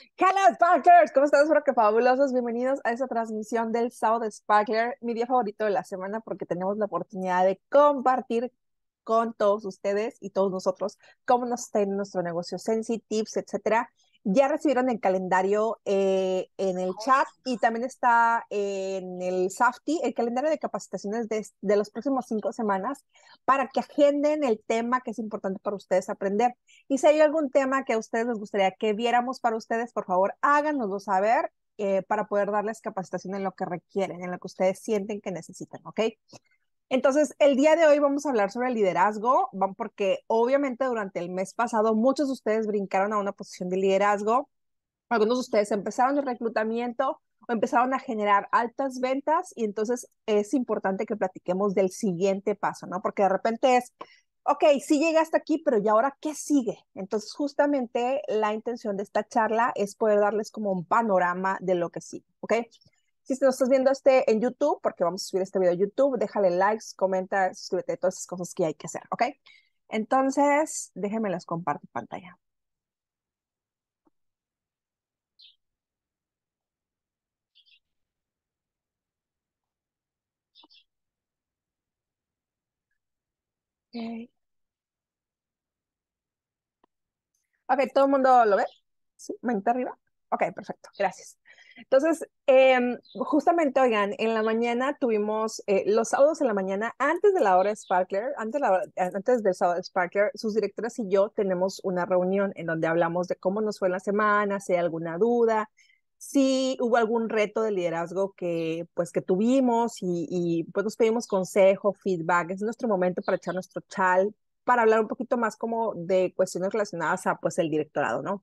Hola Sparklers, ¿cómo están? Espero que fabulosos. Bienvenidos a esta transmisión del sábado de Sparkler, mi día favorito de la semana porque tenemos la oportunidad de compartir con todos ustedes y todos nosotros cómo nos está en nuestro negocio, Sensi, tips, etcétera. Ya recibieron el calendario eh, en el chat y también está en el SAFTI, el calendario de capacitaciones de, de las próximas cinco semanas, para que agenden el tema que es importante para ustedes aprender. Y si hay algún tema que a ustedes les gustaría que viéramos para ustedes, por favor, háganoslo saber eh, para poder darles capacitación en lo que requieren, en lo que ustedes sienten que necesitan, ¿ok? Entonces, el día de hoy vamos a hablar sobre el liderazgo, porque obviamente durante el mes pasado muchos de ustedes brincaron a una posición de liderazgo, algunos de ustedes empezaron el reclutamiento o empezaron a generar altas ventas y entonces es importante que platiquemos del siguiente paso, ¿no? Porque de repente es, ok, sí llegué hasta aquí, pero ¿y ahora qué sigue? Entonces, justamente la intención de esta charla es poder darles como un panorama de lo que sigue, ¿ok? Si nos estás viendo este en YouTube, porque vamos a subir este video a YouTube, déjale likes, comenta, suscríbete, todas esas cosas que hay que hacer, ¿ok? Entonces, déjenme las comparto pantalla. Ok. Ok, ¿todo el mundo lo ve? ¿Sí? ¿Mente arriba? Ok, perfecto, gracias. Entonces, em, justamente, oigan, en la mañana tuvimos, eh, los sábados en la mañana, antes de la hora de Sparkler, antes, la antes del sábado de Sparkler, sus directoras y yo tenemos una reunión en donde hablamos de cómo nos fue la semana, si hay alguna duda, si hubo algún reto de liderazgo que, pues, que tuvimos y, y pues nos pedimos consejo, feedback. Es nuestro momento para echar nuestro chal, para hablar un poquito más como de cuestiones relacionadas a, pues, el directorado, ¿no?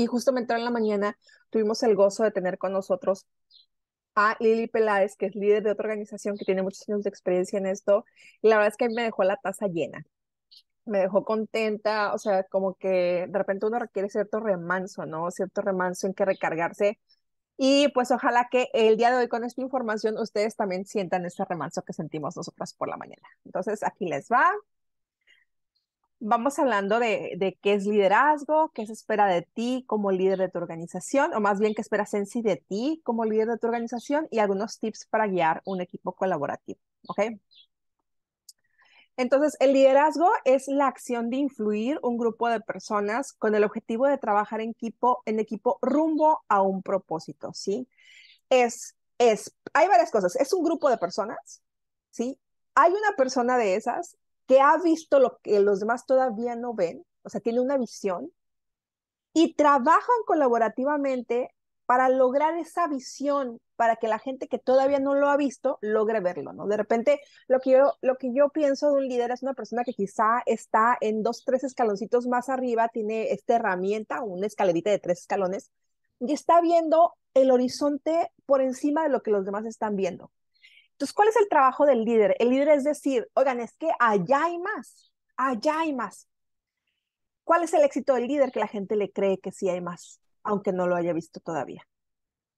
Y justamente en la mañana tuvimos el gozo de tener con nosotros a Lili Peláez, que es líder de otra organización que tiene muchos años de experiencia en esto. Y la verdad es que me dejó la taza llena. Me dejó contenta, o sea, como que de repente uno requiere cierto remanso, ¿no? Cierto remanso en que recargarse. Y pues ojalá que el día de hoy con esta información ustedes también sientan ese remanso que sentimos nosotras por la mañana. Entonces aquí les va vamos hablando de, de, qué es liderazgo, qué se espera de ti como líder de tu organización, o más bien qué esperas en sí de ti como líder de tu organización y algunos tips para guiar un equipo colaborativo. ¿Ok? Entonces, el liderazgo es la acción de influir un grupo de personas con el objetivo de trabajar en equipo, en equipo rumbo a un propósito, ¿sí? Es, es, hay varias cosas. Es un grupo de personas, ¿sí? Hay una persona de esas que ha visto lo que los demás todavía no ven, o sea, tiene una visión, y trabajan colaborativamente para lograr esa visión, para que la gente que todavía no lo ha visto logre verlo, ¿no? De repente, lo que yo, lo que yo pienso de un líder es una persona que quizá está en dos, tres escaloncitos más arriba, tiene esta herramienta, una escalerita de tres escalones, y está viendo el horizonte por encima de lo que los demás están viendo. Entonces, ¿cuál es el trabajo del líder? El líder es decir, oigan, es que allá hay más, allá hay más. ¿Cuál es el éxito del líder? Que la gente le cree que sí hay más, aunque no lo haya visto todavía.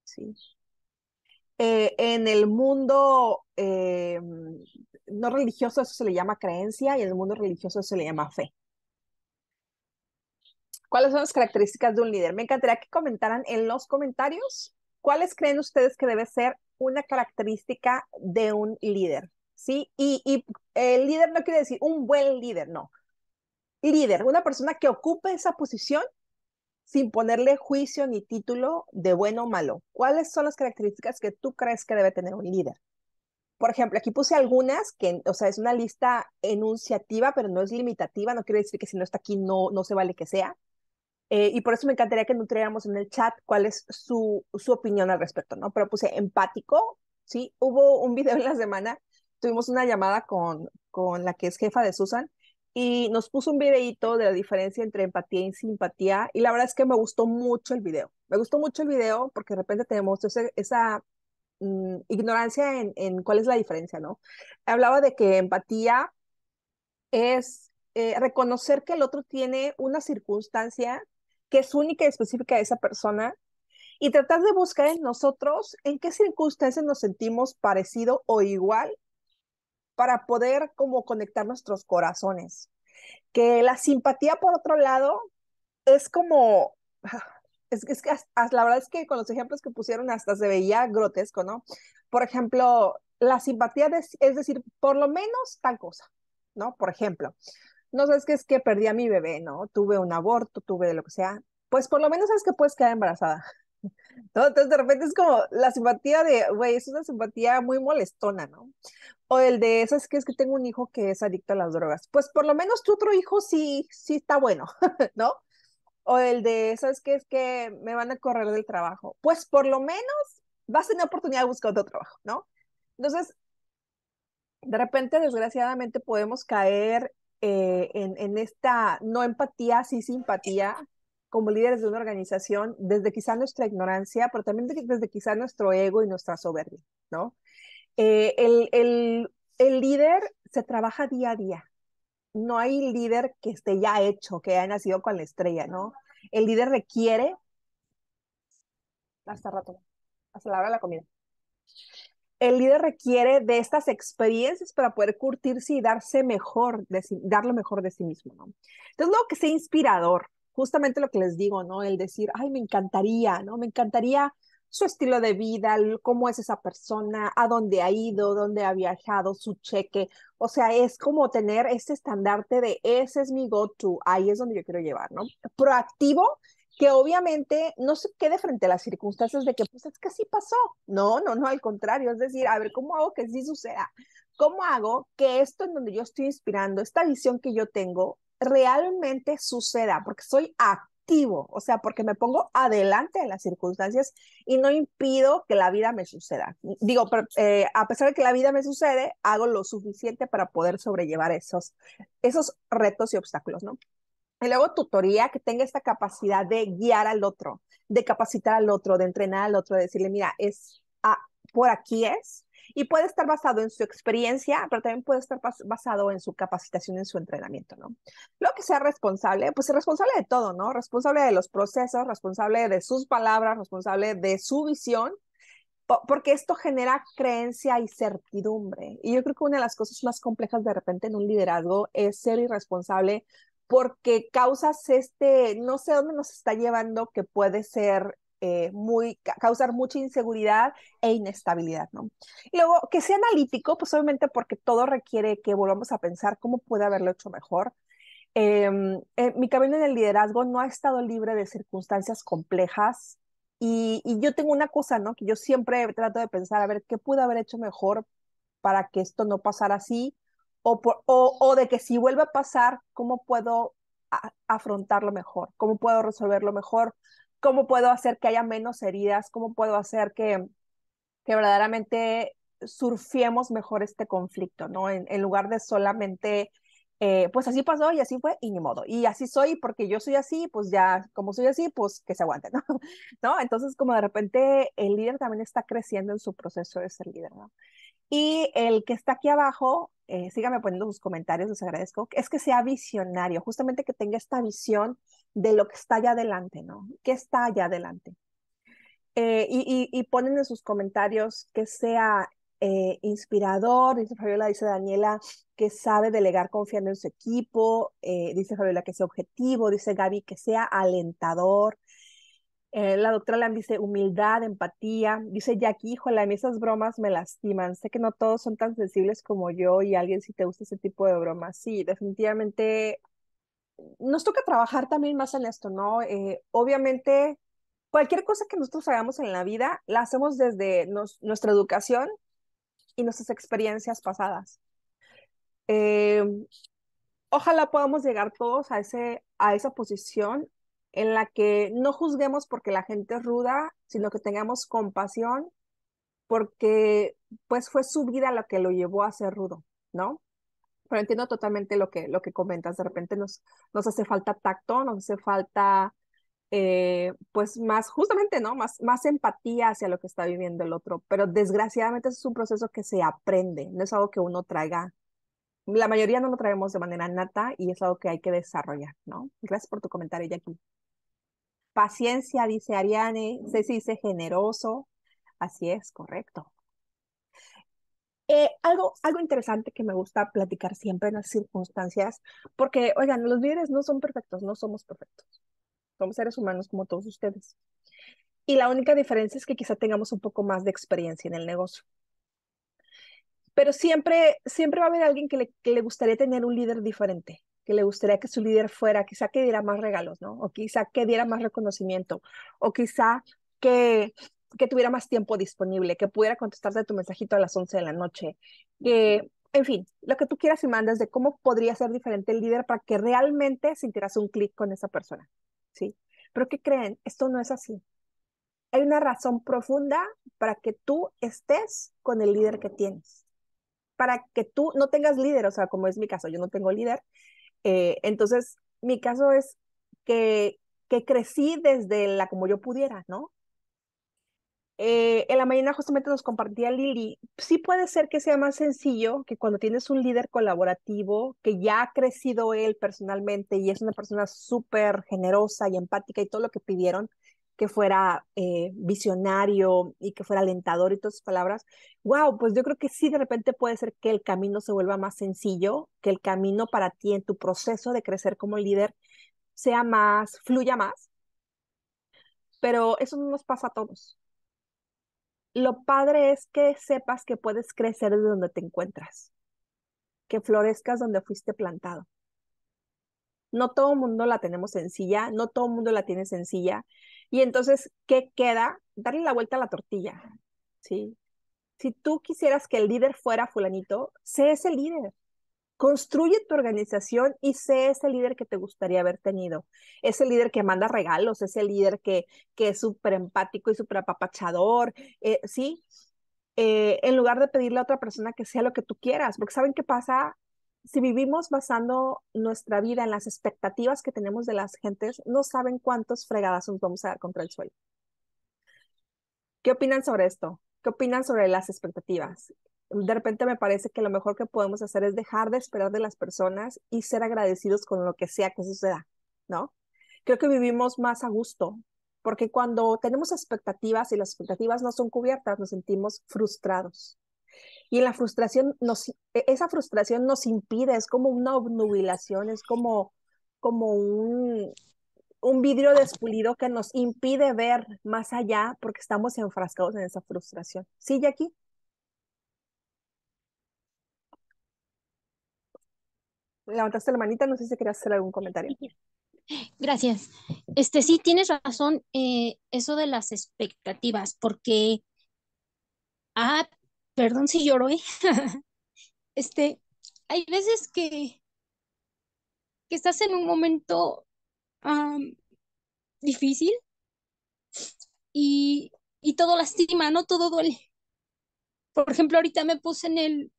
¿Sí? Eh, en el mundo eh, no religioso eso se le llama creencia y en el mundo religioso eso se le llama fe. ¿Cuáles son las características de un líder? Me encantaría que comentaran en los comentarios cuáles creen ustedes que debe ser una característica de un líder, ¿sí? Y, el líder no quiere decir un buen líder, no. Líder, una persona que ocupe esa posición sin ponerle juicio ni título de bueno o malo. ¿Cuáles son las características que tú crees que debe tener un líder? Por ejemplo, aquí puse algunas que, o sea, es una lista enunciativa, pero no es limitativa, no quiere decir que si no está aquí no, no se vale que sea. Eh, y por eso me encantaría que nutriéramos en el chat cuál es su, su opinión al respecto, ¿no? Pero puse empático, ¿sí? Hubo un video en la semana, tuvimos una llamada con, con la que es jefa de Susan y nos puso un videito de la diferencia entre empatía y simpatía y la verdad es que me gustó mucho el video. Me gustó mucho el video porque de repente tenemos esa mm, ignorancia en, en, cuál es la diferencia, ¿no? Hablaba de que empatía es eh, reconocer que el otro tiene una circunstancia que es única y específica de esa persona y tratar de buscar en nosotros en qué circunstancias nos sentimos parecido o igual para poder como conectar nuestros corazones. Que la simpatía, por otro lado, es como, es, es que la verdad es que con los ejemplos que pusieron hasta se veía grotesco, ¿no? Por ejemplo, la simpatía es decir, por lo menos tal cosa, ¿no? Por ejemplo, no sabes qué es que perdí a mi bebé, ¿no? Tuve un aborto, tuve lo que sea, pues por lo menos sabes que puedes quedar embarazada. Entonces de repente es como la simpatía de, güey, es una simpatía muy molestona, ¿no? O el de, ¿sabes qué? Es que tengo un hijo que es adicto a las drogas. Pues por lo menos tu otro hijo sí, sí está bueno, ¿no? O el de, ¿sabes qué? Es que me van a correr del trabajo. Pues por lo menos vas a tener oportunidad de buscar otro trabajo, ¿no? Entonces, de repente, desgraciadamente, podemos caer eh, en, en, esta no empatía, sí simpatía, como líderes de una organización, desde quizá nuestra ignorancia, pero también desde quizá nuestro ego y nuestra soberbia, ¿no? Eh, el, el, el líder se trabaja día a día. No hay líder que esté ya hecho, que haya nacido con la estrella, ¿no? El líder requiere hasta rato, hasta la hora de la comida. El líder requiere de estas experiencias para poder curtirse y darse mejor, de dar lo mejor de sí mismo, ¿no? Entonces, luego que sea inspirador, justamente lo que les digo, ¿no? El decir, ay, me encantaría, ¿no? Me encantaría su estilo de vida, cómo es esa persona, a dónde ha ido, dónde ha viajado, su cheque. O sea, es como tener ese estandarte de ese es mi go-to, ahí es donde yo quiero llevar, ¿no? Proactivo, que obviamente no se quede frente a las circunstancias de que, pues es que sí pasó. No, no, no, al contrario, es decir, a ver, ¿cómo hago que sí suceda? ¿Cómo hago que esto en donde yo estoy inspirando, esta visión que yo tengo, realmente suceda, porque soy activo, o sea, porque me pongo adelante en las circunstancias y no impido que la vida me suceda. Digo, eh, a pesar de que la vida me sucede, hago lo suficiente para poder sobrellevar esos, esos retos y obstáculos, ¿no? Y luego tutoría que tenga esta capacidad de guiar al otro, de capacitar al otro, de entrenar al otro, de decirle, mira, es, ah, por aquí es, y puede estar basado en su experiencia, pero también puede estar basado en su capacitación, en su entrenamiento, ¿no? Lo que sea responsable, pues es responsable de todo, ¿no? Responsable de los procesos, responsable de sus palabras, responsable de su visión, porque esto genera creencia y certidumbre. Y yo creo que una de las cosas más complejas de repente en un liderazgo es ser irresponsable porque causas este, no sé dónde nos está llevando, que puede ser eh, muy, causar mucha inseguridad e inestabilidad, ¿no? Luego, que sea analítico, pues obviamente porque todo requiere que volvamos a pensar cómo puede haberlo hecho mejor. Em, eh, mi camino en el liderazgo no ha estado libre de circunstancias complejas y, y, yo tengo una cosa, ¿no? Que yo siempre trato de pensar, a ver, ¿qué pude haber hecho mejor para que esto no pasara así? O, por, o, o de que si vuelve a pasar, ¿cómo puedo afrontarlo mejor? ¿Cómo puedo resolverlo mejor? cómo puedo hacer que haya menos heridas, cómo puedo hacer que, que verdaderamente surfiemos mejor este conflicto, ¿no? En, lugar de solamente, eh, pues así pasó y así fue y ni modo. Y así soy porque yo soy así, pues ya, como soy así, pues que se aguante, ¿no? ¿No? Entonces, como de repente el líder también está creciendo en su proceso de ser líder. Y el que está aquí abajo, eh, síganme poniendo sus comentarios, les agradezco, es que sea visionario, justamente que tenga esta visión de lo que está allá adelante, ¿no? ¿Qué está allá adelante? Eh, y, y, ponen en sus comentarios que sea eh, inspirador, dice Fabiola, dice Daniela, que sabe delegar confiando en su equipo, eh, dice Fabiola que sea objetivo, dice Gaby que sea alentador, la doctora Lam dice humildad, empatía, dice Jackie, híjole, a mí esas bromas me lastiman, sé que no todos son tan sensibles como yo y alguien si te gusta ese tipo de bromas, sí, definitivamente nos toca trabajar también más en esto, ¿no? Eh, obviamente, cualquier cosa que nosotros hagamos en la vida, la hacemos desde nuestra educación y nuestras experiencias pasadas. Eh, ojalá podamos llegar todos a, ese, a esa posición en la que no juzguemos porque la gente es ruda, sino que tengamos compasión porque pues fue su vida lo que lo llevó a ser rudo, ¿no? pero entiendo totalmente lo que, lo que comentas. De repente nos, nos hace falta tacto, nos hace falta, eh, pues más, justamente, ¿no? Más, más empatía hacia lo que está viviendo el otro. Pero desgraciadamente es un proceso que se aprende, no es algo que uno traiga. La mayoría no lo traemos de manera nata y es algo que hay que desarrollar, ¿no? Gracias por tu comentario, Jackie. Paciencia, dice Ariane. Ceci dice generoso. Así es, correcto. Eh, algo, algo interesante que me gusta platicar siempre en las circunstancias, porque, oigan, los líderes no son perfectos, no somos perfectos. somos seres humanos como todos ustedes. Y la única diferencia es que quizá tengamos un poco más de experiencia en el negocio. Pero siempre, siempre va a haber alguien que le, que le gustaría tener un líder diferente, que le gustaría que su líder fuera, quizá que diera más regalos, ¿no? O quizá que diera más reconocimiento, o quizá que, que tuviera más tiempo disponible, que pudiera contestarte tu mensajito a las 11 de la noche, que, en fin, lo que tú quieras y mandas de cómo podría ser diferente el líder para que realmente sintieras un clic con esa persona, ¿sí? Pero ¿qué creen? Esto no es así. Hay una razón profunda para que tú estés con el líder que tienes. Para que tú no tengas líder, o sea, como es mi caso, yo no tengo líder. Eh, entonces, mi caso es que, que crecí desde la como yo pudiera, ¿no? Eh, en la mañana justamente nos compartía Lili, sí puede ser que sea más sencillo que cuando tienes un líder colaborativo que ya ha crecido él personalmente y es una persona súper generosa y empática y todo lo que pidieron, que fuera eh, visionario y que fuera alentador y todas esas palabras, wow, pues yo creo que sí de repente puede ser que el camino se vuelva más sencillo, que el camino para ti en tu proceso de crecer como líder sea más, fluya más, pero eso no nos pasa a todos lo padre es que sepas que puedes crecer de donde te encuentras, que florezcas donde fuiste plantado. No todo el mundo la tenemos sencilla, no todo el mundo la tiene sencilla. Y entonces, ¿qué queda? Darle la vuelta a la tortilla, ¿sí? Si tú quisieras que el líder fuera fulanito, sé ese líder. Construye tu organización y sé ese líder que te gustaría haber tenido. Ese líder que manda regalos, ese líder que, que es súper empático y súper apapachador, eh, ¿sí? Eh, en lugar de pedirle a otra persona que sea lo que tú quieras, porque ¿saben qué pasa? Si vivimos basando nuestra vida en las expectativas que tenemos de las gentes, no saben cuántos fregadas nos vamos a dar contra el suelo. ¿Qué opinan sobre esto? ¿Qué opinan sobre las expectativas? de repente me parece que lo mejor que podemos hacer es dejar de esperar de las personas y ser agradecidos con lo que sea que suceda, ¿no? Creo que vivimos más a gusto, porque cuando tenemos expectativas y las expectativas no son cubiertas, nos sentimos frustrados. Y la frustración nos, e, esa frustración nos impide, es como una obnubilación, es como, como un, un vidrio despulido que nos impide ver más allá porque estamos enfrascados en esa frustración. ¿Sí, Jackie? levantaste la manita, no sé si querías hacer algún comentario. Gracias. Este sí, tienes razón, eh, eso de las expectativas, porque, ah, perdón si lloro, ¿eh? este, hay veces que, que estás en un momento difícil y, y todo lastima, ¿no? Todo duele. Por ejemplo, ahorita me puse en el,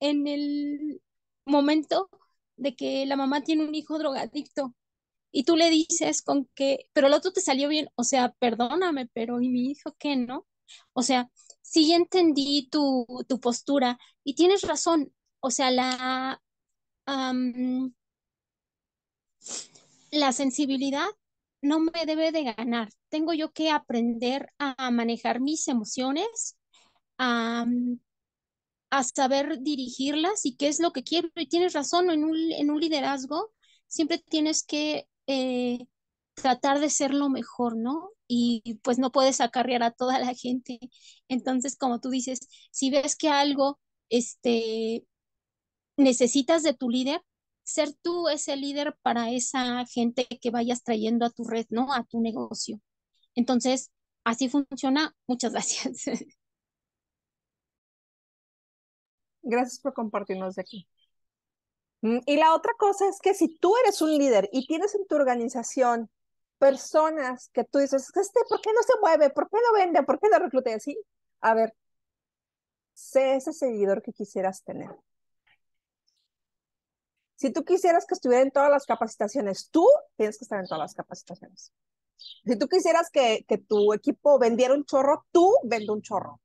en el momento de que la mamá tiene un hijo drogadicto y tú le dices con que, pero el otro te salió bien, o sea, perdóname, pero ¿y mi hijo qué, no? O sea, sí entendí tu, tu postura y tienes razón, o sea, la, la sensibilidad no me debe de ganar, tengo yo que aprender a manejar mis emociones, a a saber dirigirlas y qué es lo que quiero. Y tienes razón, en un, en un liderazgo siempre tienes que eh, tratar de ser lo mejor, ¿no? Y pues no puedes acarrear a toda la gente. Entonces, como tú dices, si ves que algo este, necesitas de tu líder, ser tú ese líder para esa gente que vayas trayendo a tu red, ¿no? A tu negocio. Entonces, así funciona. Muchas gracias. Gracias por compartirnos de aquí. Mm, y la otra cosa es que si tú eres un líder y tienes en tu organización personas que tú dices, este, ¿por qué no se mueve? ¿Por qué no vende? ¿Por qué no recluta? así, a ver, sé ese seguidor que quisieras tener. Si tú quisieras que estuviera en todas las capacitaciones, tú tienes que estar en todas las capacitaciones. Si tú quisieras que, que tu equipo vendiera un chorro, tú vende un chorro.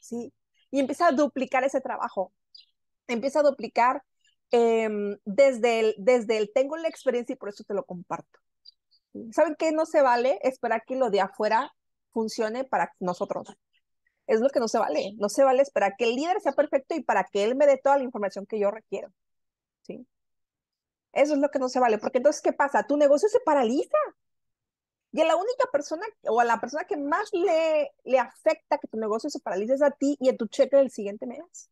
¿Sí? y empieza a duplicar ese trabajo. Empieza a duplicar em, desde, el, desde el tengo la experiencia y por eso te lo comparto. ¿Saben qué no se vale? Esperar que lo de afuera funcione para nosotros. Es lo que no se vale. No se vale esperar que el líder sea perfecto y para que él me dé toda la información que yo requiero. ¿sí? Eso es lo que no se vale, porque entonces, ¿qué pasa? Tu negocio se paraliza. Y a la única persona o a la persona que más le, le afecta que tu negocio se paralice es a ti y a tu cheque del siguiente mes.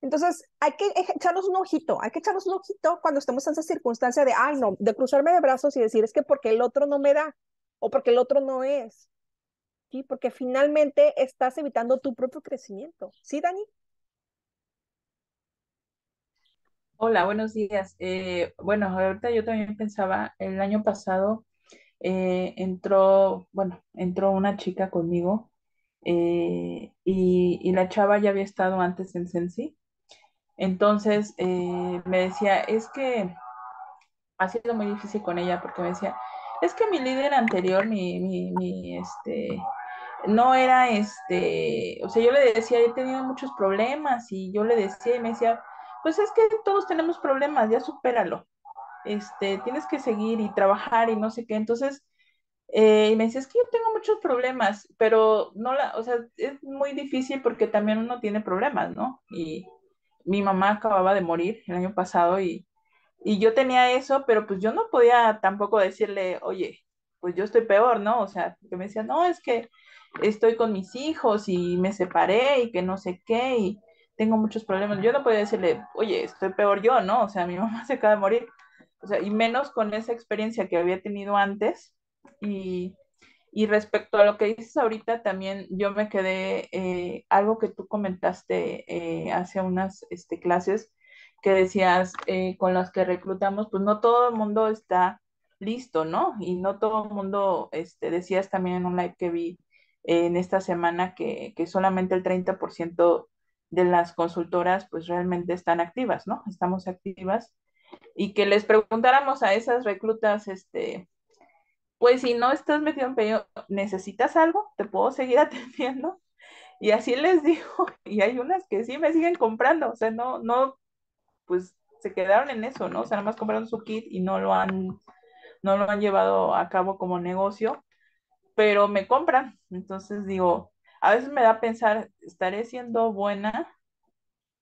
Entonces, hay que echarnos un ojito, hay que echarnos un ojito cuando estemos en esa circunstancia de, ay, no, de cruzarme de brazos y decir, es que porque el otro no me da o porque el otro no es. ¿Sí? Porque finalmente estás evitando tu propio crecimiento. ¿Sí, Dani? Hola, buenos días. Eh, bueno, ahorita yo también pensaba, el año pasado eh, entró, bueno, entró una chica conmigo eh, y, y, la chava ya había estado antes en Sensi. Entonces me decía, es que ha sido muy difícil con ella porque me decía, es que mi líder anterior, mi, mi, mi, este, no era este, o sea, yo le decía, he tenido muchos problemas y yo le decía y me decía, pues es que todos tenemos problemas, ya supéralo. Este, tienes que seguir y trabajar y no sé qué. Entonces, eh, y me decía, es que yo tengo muchos problemas, pero no la, o sea, es muy difícil porque también uno tiene problemas, ¿no? Y mi mamá acababa de morir el año pasado y, y yo tenía eso, pero pues yo no podía tampoco decirle, oye, pues yo estoy peor, ¿no? O sea, que me decía, no, es que estoy con mis hijos y me separé y que no sé qué y tengo muchos problemas. Yo no podía decirle, oye, estoy peor yo, ¿no? O sea, mi mamá se acaba de morir. O sea, y menos con esa experiencia que había tenido antes. Y, y respecto a lo que dices ahorita, también yo me quedé, eh, algo que tú comentaste eh, hace unas este, clases, que decías eh, con las que reclutamos, pues no todo el mundo está listo, ¿no? Y no todo el mundo, este, decías también en un live que vi en esta semana que, que solamente el 30% de las consultoras pues realmente están activas, ¿no? Estamos activas y que les preguntáramos a esas reclutas, este, pues si no estás metido en pedido, ¿necesitas algo? ¿Te puedo seguir atendiendo? Y así les digo, y hay unas que sí me siguen comprando, o sea, no, no, pues se quedaron en eso, ¿no? O sea, nada más compraron su kit y no lo han, no lo han llevado a cabo como negocio, pero me compran. Entonces digo, a veces me da a pensar, estaré siendo buena,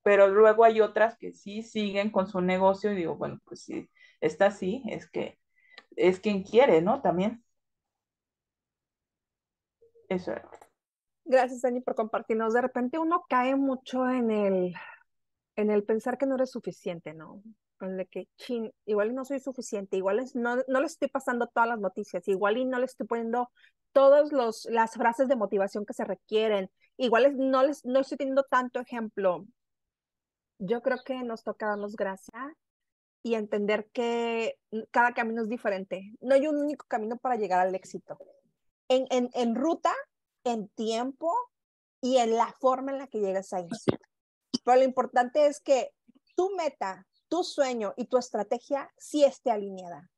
pero luego hay otras que sí siguen con su negocio y digo, bueno, pues si está así, es que es quien quiere, ¿no? También. Eso era. Gracias, Dani, por compartirnos. De repente uno cae mucho en el, en el pensar que no eres suficiente, ¿no? En de que, chin, igual no soy suficiente, igual no, no le estoy pasando todas las noticias, igual y no le estoy poniendo todas las frases de motivación que se requieren, igual no, les, no estoy teniendo tanto ejemplo. Yo creo que nos toca darnos gracia y entender que cada camino es diferente. No hay un único camino para llegar al éxito. En, en, en ruta, en tiempo y en la forma en la que llegas ahí. Pero lo importante es que tu meta, tu sueño y tu estrategia sí esté alineada.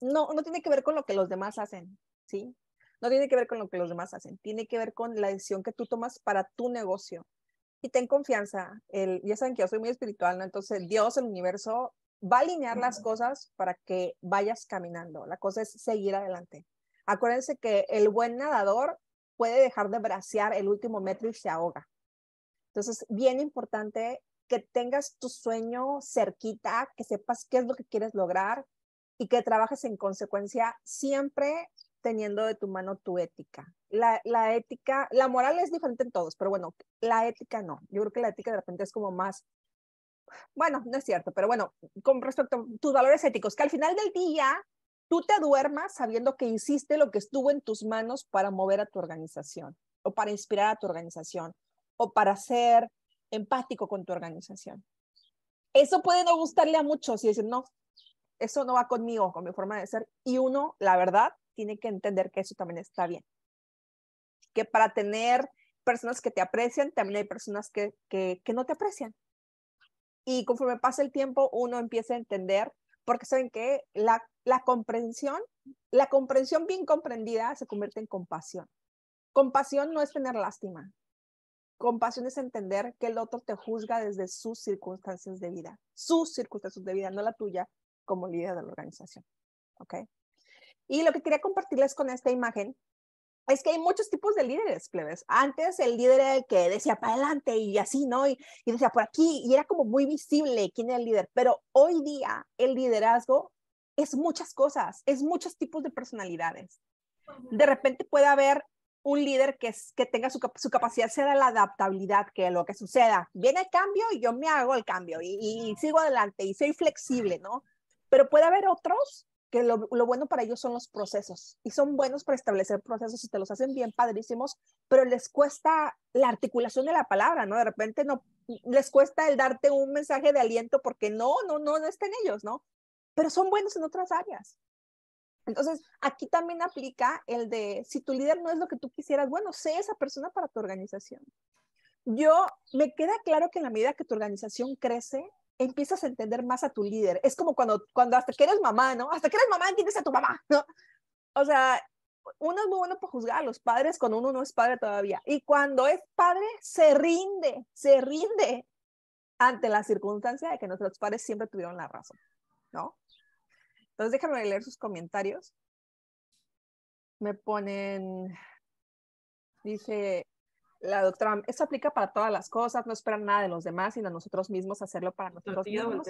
No, no tiene que ver con lo que los demás hacen, ¿sí? No tiene que ver con lo que los demás hacen, tiene que ver con la decisión que tú tomas para tu negocio. Y ten confianza, el, ya saben que yo soy muy espiritual, ¿no? Entonces Dios, el universo, va a alinear las cosas para que vayas caminando. La cosa es seguir adelante. Acuérdense que el buen nadador puede dejar de bracear el último metro y se ahoga. Entonces, bien importante que tengas tu sueño cerquita, que sepas qué es lo que quieres lograr y que trabajes en consecuencia siempre teniendo de tu mano tu ética. La, la, ética, la moral es diferente en todos, pero bueno, la ética no. Yo creo que la ética de repente es como más, bueno, no es cierto, pero bueno, con respecto a tus valores éticos, que al final del día tú te duermas sabiendo que hiciste lo que estuvo en tus manos para mover a tu organización o para inspirar a tu organización o para ser empático con tu organización. Eso puede no gustarle a muchos y decir, no, eso no va conmigo, con mi forma de ser. Y uno, la verdad, tiene que entender que eso también está bien. Que para tener personas que te aprecian, también hay personas que, que, que no te aprecian. Y conforme pasa el tiempo, uno empieza a entender, porque saben que la, comprensión, la comprensión bien comprendida se convierte en compasión. Compasión no es tener lástima, Compasión es entender que el otro te juzga desde sus circunstancias de vida, sus circunstancias de vida, no la tuya como líder de la organización. ¿Ok? Y lo que quería compartirles con esta imagen es que hay muchos tipos de líderes, plebes. Antes el líder era el que decía para adelante y así, ¿no? Y, y, decía por aquí y era como muy visible quién era el líder. Pero hoy día el liderazgo es muchas cosas, es muchos tipos de personalidades. De repente puede haber un líder que, es, que tenga su, su capacidad sea la adaptabilidad, que lo que suceda, viene el cambio y yo me hago el cambio y, y sigo adelante y soy flexible, ¿no? Pero puede haber otros que lo, bueno para ellos son los procesos y son buenos para establecer procesos y te los hacen bien padrísimos, pero les cuesta la articulación de la palabra, ¿no? De repente no les cuesta el darte un mensaje de aliento porque no, no, no, no está en ellos, ¿no? Pero son buenos en otras áreas. Entonces, aquí también aplica el de, si tu líder no es lo que tú quisieras, bueno, sé esa persona para tu organización. Yo, me queda claro que en la medida que tu organización crece, empiezas a entender más a tu líder. Es como cuando, cuando hasta que eres mamá, ¿no? Hasta que eres mamá entiendes a tu mamá, ¿no? O sea, uno es muy bueno para juzgar a los padres cuando uno no es padre todavía. Y cuando es padre, se rinde, se rinde ante la circunstancia de que nuestros padres siempre tuvieron la razón, ¿no? Entonces déjame leer sus comentarios. Me ponen, dice, la doctora, esto aplica para todas las cosas, no esperan nada de los demás, sino nosotros mismos hacerlo para nosotros mismos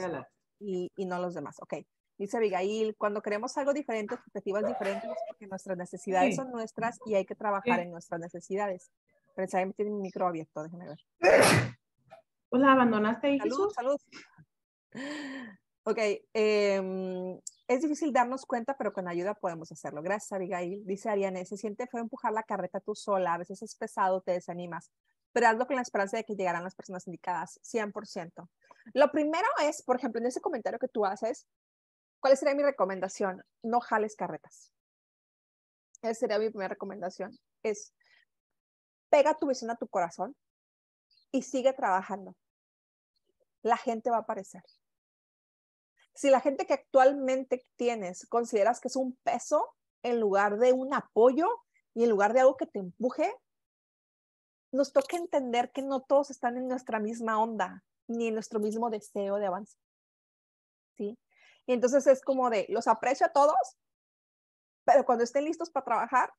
y, y, no los demás. Ok. Dice Abigail, cuando queremos algo diferente, expectativas diferentes, porque nuestras necesidades sí. son nuestras y hay que trabajar sí. en nuestras necesidades. Pero tiene mi micro abierto, déjame ver. Pues la abandonaste, Salud, salud. Ok, eh, es difícil darnos cuenta, pero con ayuda podemos hacerlo. Gracias, Abigail. Dice Ariane, se siente feo empujar la carreta tú sola, a veces es pesado, te desanimas, pero hazlo con la esperanza de que llegarán las personas indicadas, 100%. Lo primero es, por ejemplo, en ese comentario que tú haces, ¿cuál sería mi recomendación? No jales carretas. Esa sería mi primera recomendación. Es, pega tu visión a tu corazón y sigue trabajando. La gente va a aparecer si la gente que actualmente tienes consideras que es un peso en lugar de un apoyo y en lugar de algo que te empuje, nos toca entender que no todos están en nuestra misma onda ni en nuestro mismo deseo de avance. ¿Sí? Y entonces es como de, los aprecio a todos, pero cuando estén listos para trabajar,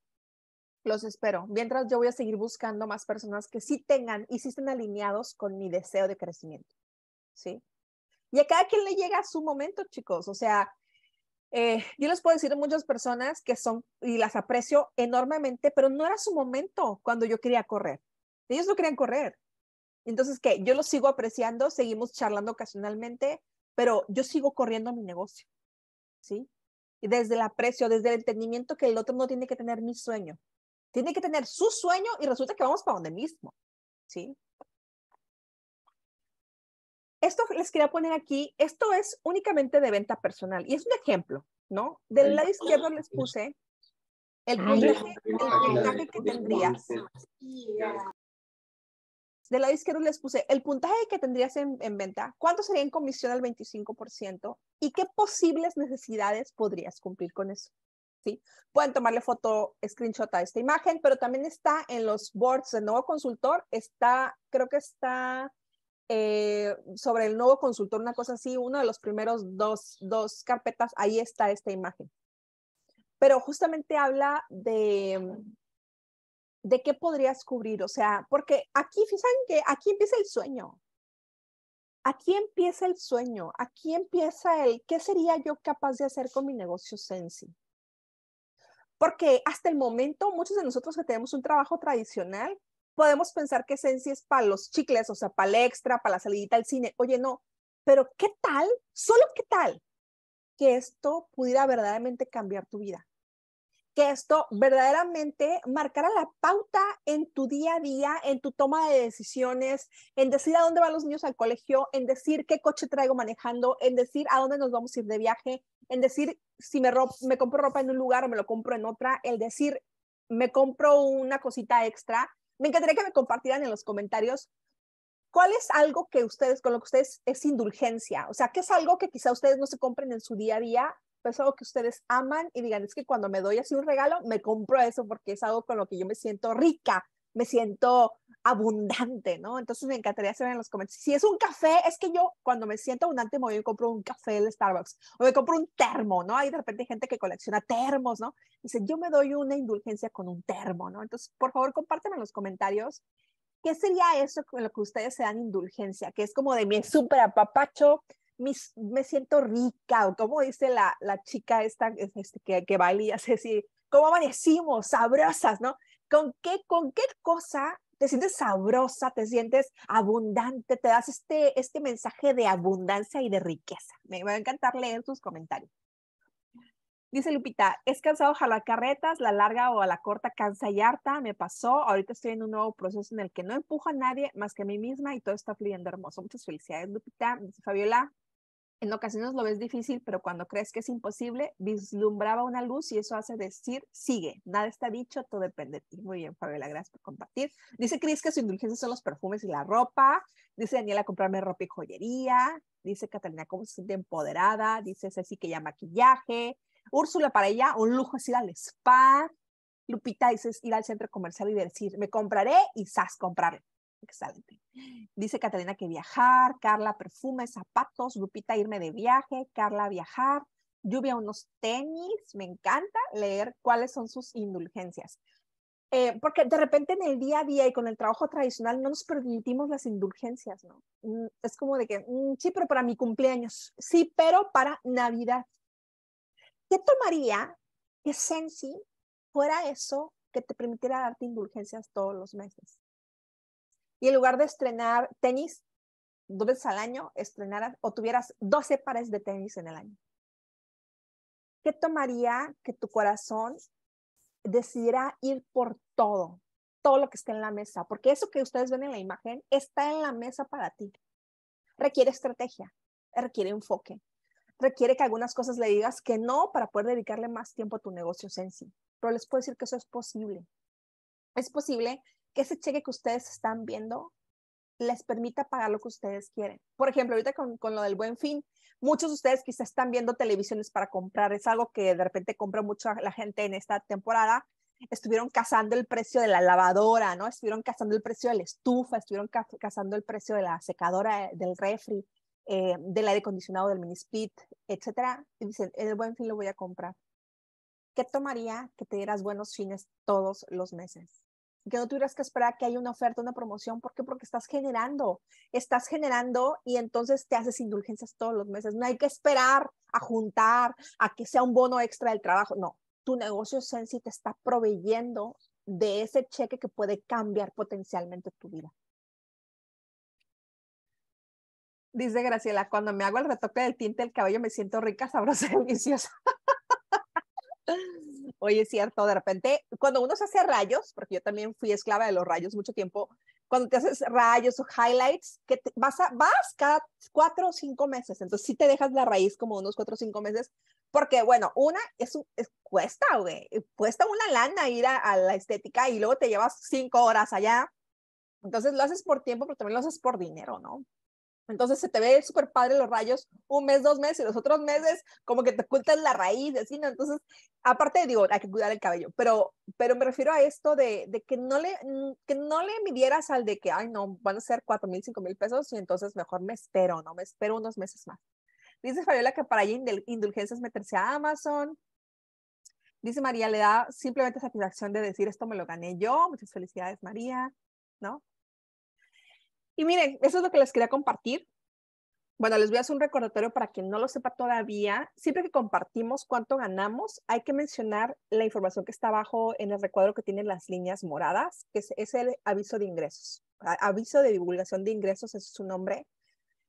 los espero. Mientras yo voy a seguir buscando más personas que sí tengan y sí estén alineados con mi deseo de crecimiento. ¿Sí? Y a cada quien le llega su momento, chicos. O sea, eh, yo les puedo decir muchas personas que son, y las aprecio enormemente, pero no era su momento cuando yo quería correr. Ellos no querían correr. Entonces, ¿qué? Yo los sigo apreciando, seguimos charlando ocasionalmente, pero yo sigo corriendo mi negocio. ¿Sí? Y desde el aprecio, desde el entendimiento que el otro no tiene que tener mi sueño. Tiene que tener su sueño y resulta que vamos para donde mismo. ¿Sí? Esto les quería poner aquí, esto es únicamente de venta personal y es un ejemplo, ¿no? Del lado izquierdo les puse el puntaje, el puntaje que tendrías. Del lado izquierdo les puse el puntaje que tendrías en, en venta, cuánto sería en comisión al 25% y qué posibles necesidades podrías cumplir con eso. ¿Sí? Pueden tomarle foto, screenshot a esta imagen, pero también está en los boards del nuevo consultor, está, creo que está eh, sobre el nuevo consultor, una cosa así, uno de los primeros dos, dos carpetas, ahí está esta imagen. Pero justamente habla de, de qué podrías cubrir, o sea, porque aquí, fíjense que aquí empieza el sueño. Aquí empieza el sueño, aquí empieza el, ¿qué sería yo capaz de hacer con mi negocio Sensi? Porque hasta el momento, muchos de nosotros que tenemos un trabajo tradicional, podemos pensar que Sensi es para los chicles, o sea, para el extra, para la salidita al cine. Oye, no, pero ¿qué tal? Solo qué tal que esto pudiera verdaderamente cambiar tu vida. Que esto verdaderamente marcara la pauta en tu día a día, en tu toma de decisiones, en decir a dónde van los niños al colegio, en decir qué coche traigo manejando, en decir a dónde nos vamos a ir de viaje, en decir si me, me compro ropa en un lugar o me lo compro en otra, el decir me compro una cosita extra, me encantaría que me compartieran en los comentarios cuál es algo que ustedes, con lo que ustedes es indulgencia. O sea, ¿qué es algo que quizá ustedes no se compren en su día a día, pero es algo que ustedes aman y digan, es que cuando me doy así un regalo, me compro eso porque es algo con lo que yo me siento rica, me siento abundante, ¿no? Entonces me encantaría saber en los comentarios. Si es un café, es que yo cuando me siento abundante me voy y compro un café de Starbucks o me compro un termo, ¿no? Hay de repente gente que colecciona termos, ¿no? Dice, yo me doy una indulgencia con un termo, ¿no? Entonces, por favor, compárteme en los comentarios qué sería eso con lo que ustedes se dan indulgencia, que es como de mi súper apapacho, me siento rica, o como dice la, la chica esta este, que, que baila y hace así, ¿cómo amanecimos? Sabrosas, ¿no? ¿Con qué, ¿Con qué cosa te sientes sabrosa, te sientes abundante, te das este, este mensaje de abundancia y de riqueza. Me va a encantar leer tus comentarios. Dice Lupita, es cansado jalar carretas, la larga o la corta cansa y harta, me pasó, ahorita estoy en un nuevo proceso en el que no empujo a nadie más que a mí misma y todo está fluyendo hermoso. Muchas felicidades, Lupita. Dice Fabiola, en ocasiones lo ves difícil, pero cuando crees que es imposible, vislumbraba una luz y eso hace decir, sigue, nada está dicho, todo depende de ti. Muy bien, Fabiola, gracias por compartir. Dice Cris que su indulgencia son los perfumes y la ropa. Dice Daniela, comprarme ropa y joyería. Dice Catalina, cómo se siente empoderada. Dice Ceci que ya maquillaje. Úrsula, para ella, un lujo es ir al spa. Lupita dice ir al centro comercial y decir, me compraré y sas, compraré. Excelente. Dice Catalina que viajar, Carla perfume, zapatos, Lupita irme de viaje, Carla viajar, lluvia unos tenis, me encanta leer cuáles son sus indulgencias. Eh, porque de repente en el día a día y con el trabajo tradicional no nos permitimos las indulgencias, ¿no? Mm, es como de que, mm, sí, pero para mi cumpleaños, sí, pero para Navidad. ¿Qué tomaría que Sensi fuera eso que te permitiera darte indulgencias todos los meses? Y en lugar de estrenar tenis dos veces al año, estrenaras o tuvieras 12 pares de tenis en el año. ¿Qué tomaría que tu corazón decidiera ir por todo, todo lo que está en la mesa? Porque eso que ustedes ven en la imagen está en la mesa para ti. Requiere estrategia, requiere enfoque, requiere que algunas cosas le digas que no para poder dedicarle más tiempo a tu negocio sí. Pero les puedo decir que eso es posible. Es posible que ese cheque que ustedes están viendo les permita pagar lo que ustedes quieren. Por ejemplo, ahorita con, con, lo del buen fin, muchos de ustedes quizás están viendo televisiones para comprar, es algo que de repente compra mucho la gente en esta temporada. Estuvieron cazando el precio de la lavadora, ¿no? Estuvieron cazando el precio de la estufa, estuvieron cazando el precio de la secadora, del refri, eh, del aire acondicionado, del mini split, etcétera. Y dicen, el buen fin lo voy a comprar. ¿Qué tomaría que te dieras buenos fines todos los meses? Que no tuvieras que esperar que haya una oferta, una promoción. ¿Por qué? Porque estás generando, estás generando y entonces te haces indulgencias todos los meses. No hay que esperar a juntar, a que sea un bono extra del trabajo. No, tu negocio Sensi te está proveyendo de ese cheque que puede cambiar potencialmente tu vida. Dice Graciela, cuando me hago el retoque del tinte del cabello me siento rica, sabrosa deliciosa. Oye, es cierto, de repente, cuando uno se hace rayos, porque yo también fui esclava de los rayos mucho tiempo, cuando te haces rayos o highlights, que vas, a, vas cada cuatro o cinco meses, entonces sí te dejas la raíz como unos cuatro o cinco meses, porque bueno, una, es, es cuesta, güey, cuesta una lana ir a, a la estética y luego te llevas cinco horas allá, entonces lo haces por tiempo, pero también lo haces por dinero, ¿no? Entonces se te ve súper padre los rayos un mes, dos meses, y los otros meses como que te ocultan la raíz, así, ¿no? Entonces, aparte digo, hay que cuidar el cabello, pero, pero me refiero a esto de, de que, no le, que no le midieras al de que, ay, no, van a ser cuatro mil, cinco mil pesos y entonces mejor me espero, ¿no? Me espero unos meses más. Dice Fabiola que para ella indulgencias meterse a Amazon. Dice María, le da simplemente satisfacción de decir esto me lo gané yo. Muchas felicidades, María, ¿no? Y miren, eso es lo que les quería compartir. Bueno, les voy a hacer un recordatorio para quien no lo sepa todavía. Siempre que compartimos cuánto ganamos, hay que mencionar la información que está abajo en el recuadro que tiene las líneas moradas, que es, el aviso de ingresos. Aviso de divulgación de ingresos, es su nombre.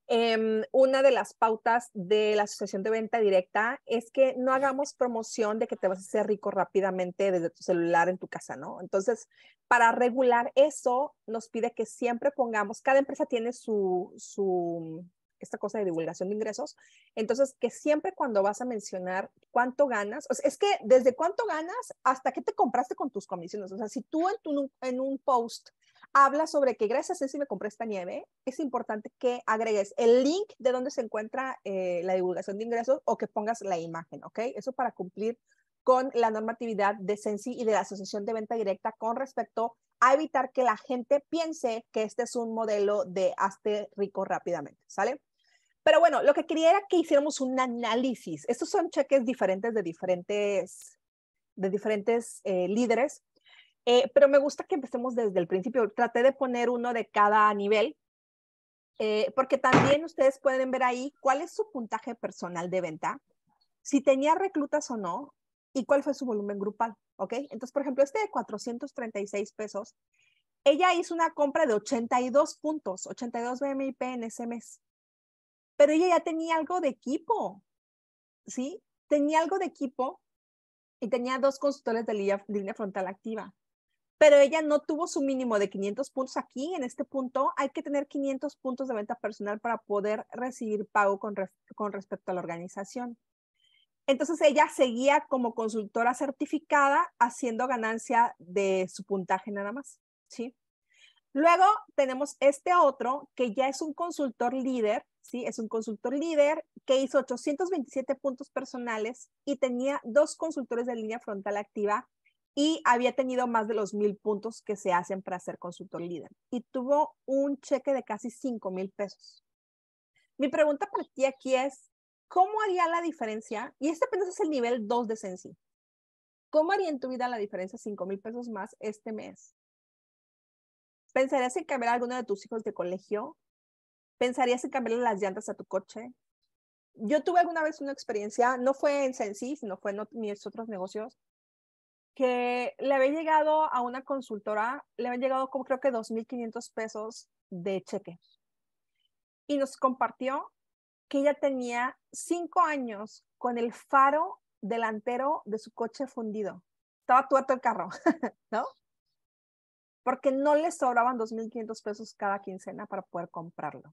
Em, una de las pautas de la Asociación de Venta Directa es que no hagamos promoción de que te vas a hacer rico rápidamente desde tu celular en tu casa, ¿no? Entonces, para regular eso, nos pide que siempre pongamos, cada empresa tiene su, su, esta cosa de divulgación de ingresos, entonces que siempre cuando vas a mencionar cuánto ganas, es que desde cuánto ganas hasta qué te compraste con tus comisiones, o sea, si tú en, tu, en un post habla sobre que gracias a me compré esta nieve, es importante que agregues el link de donde se encuentra eh, la divulgación de ingresos o que pongas la imagen, ¿ok? Eso para cumplir con la normatividad de Sensi y de la Asociación de Venta Directa con respecto a evitar que la gente piense que este es un modelo de hazte rico rápidamente, ¿sale? Pero bueno, lo que quería era que hiciéramos un análisis. Estos son cheques diferentes de diferentes, de diferentes eh, líderes, eh, pero me gusta que empecemos desde el principio. Traté de poner uno de cada nivel, eh, porque también ustedes pueden ver ahí cuál es su puntaje personal de venta, si tenía reclutas o no, y cuál fue su volumen grupal, ¿ok? Entonces, por ejemplo, este de 436 pesos, ella hizo una compra de 82 puntos, 82 BMIP en ese mes pero ella ya tenía algo de equipo, ¿sí? Tenía algo de equipo y tenía dos consultores de línea, frontal activa. Pero ella no tuvo su mínimo de 500 puntos aquí. En este punto hay que tener 500 puntos de venta personal para poder recibir pago con, con respecto a la organización. Entonces ella seguía como consultora certificada haciendo ganancia de su puntaje nada más, ¿sí? Luego tenemos este otro que ya es un consultor líder, ¿sí? Es un consultor líder que hizo 827 puntos personales y tenía dos consultores de línea frontal activa y había tenido más de los mil puntos que se hacen para ser consultor líder. Y tuvo un cheque de casi 5 mil pesos. Mi pregunta para ti aquí es, ¿cómo haría la diferencia? Y este apenas es el nivel 2 de Sensi. ¿Cómo haría en tu vida la diferencia 5 mil pesos más este mes? ¿Pensarías en cambiar a alguno de tus hijos de colegio? ¿Pensarías en cambiar las llantas a tu coche? Yo tuve alguna vez una experiencia, no fue en Sensi, sino fue en mis otros negocios, que le había llegado a una consultora, le habían llegado como creo que 2.500 pesos de cheque. Y nos compartió que ella tenía cinco años con el faro delantero de su coche fundido. Estaba tuerto el carro, ¿no? porque no le sobraban 2.500 pesos cada quincena para poder comprarlo.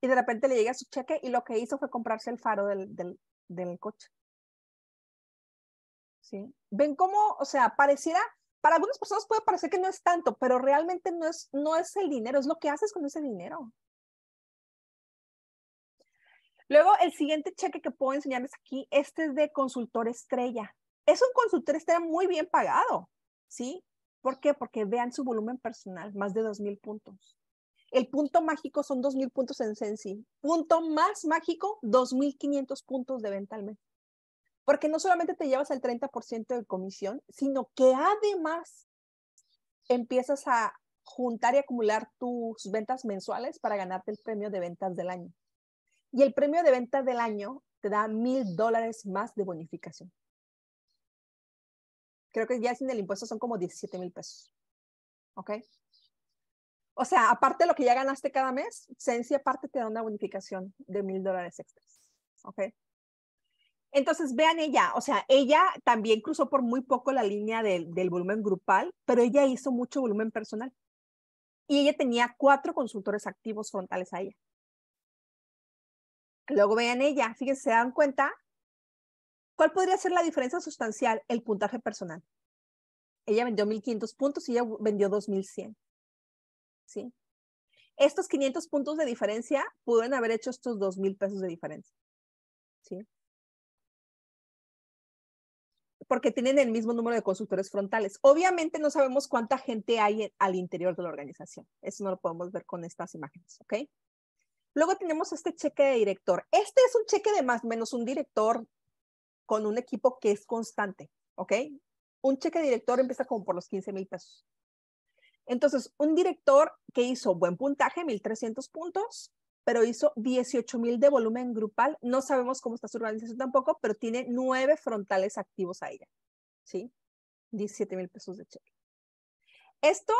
Y de repente le llega su cheque y lo que hizo fue comprarse el faro del, del, coche. ¿Sí? ¿Ven cómo, o sea, pareciera, para algunas personas puede parecer que no es tanto, pero realmente no es, no es el dinero, es lo que haces con ese dinero. Luego, el siguiente cheque que puedo enseñarles aquí, este es de consultor estrella. Es un consultor estrella muy bien pagado. ¿sí? ¿Por qué? Porque vean su volumen personal, más de 2.000 puntos. El punto mágico son 2.000 puntos en Sensi. Punto más mágico, 2.500 puntos de venta al mes. Porque no solamente te llevas el 30% de comisión, sino que además empiezas a juntar y acumular tus ventas mensuales para ganarte el premio de ventas del año. Y el premio de ventas del año te da mil dólares más de bonificación creo que ya sin el impuesto son como 17 mil pesos. ¿Ok? O sea, aparte de lo que ya ganaste cada mes, Sensi aparte te da una bonificación de mil dólares extras. ¿Ok? Entonces, vean ella, o sea, ella también cruzó por muy poco la línea del, volumen grupal, pero ella hizo mucho volumen personal. Y ella tenía cuatro consultores activos frontales a ella. Luego vean ella, fíjense, se dan cuenta ¿Cuál podría ser la diferencia sustancial? El puntaje personal. Ella vendió 1.500 puntos y ella vendió 2.100. ¿Sí? Estos 500 puntos de diferencia pueden haber hecho estos 2.000 pesos de diferencia. ¿Sí? Porque tienen el mismo número de consultores frontales. Obviamente no sabemos cuánta gente hay al interior de la organización. Eso no lo podemos ver con estas imágenes, ¿ok? Luego tenemos este cheque de director. Este es un cheque de más o menos un director con un equipo que es constante, ¿ok? Un cheque director empieza como por los 15 mil pesos. Entonces, un director que hizo buen puntaje, 1300 puntos, pero hizo 18 mil de volumen grupal. No sabemos cómo está su organización tampoco, pero tiene nueve frontales activos a ella, ¿sí? 17 mil pesos de cheque. Esto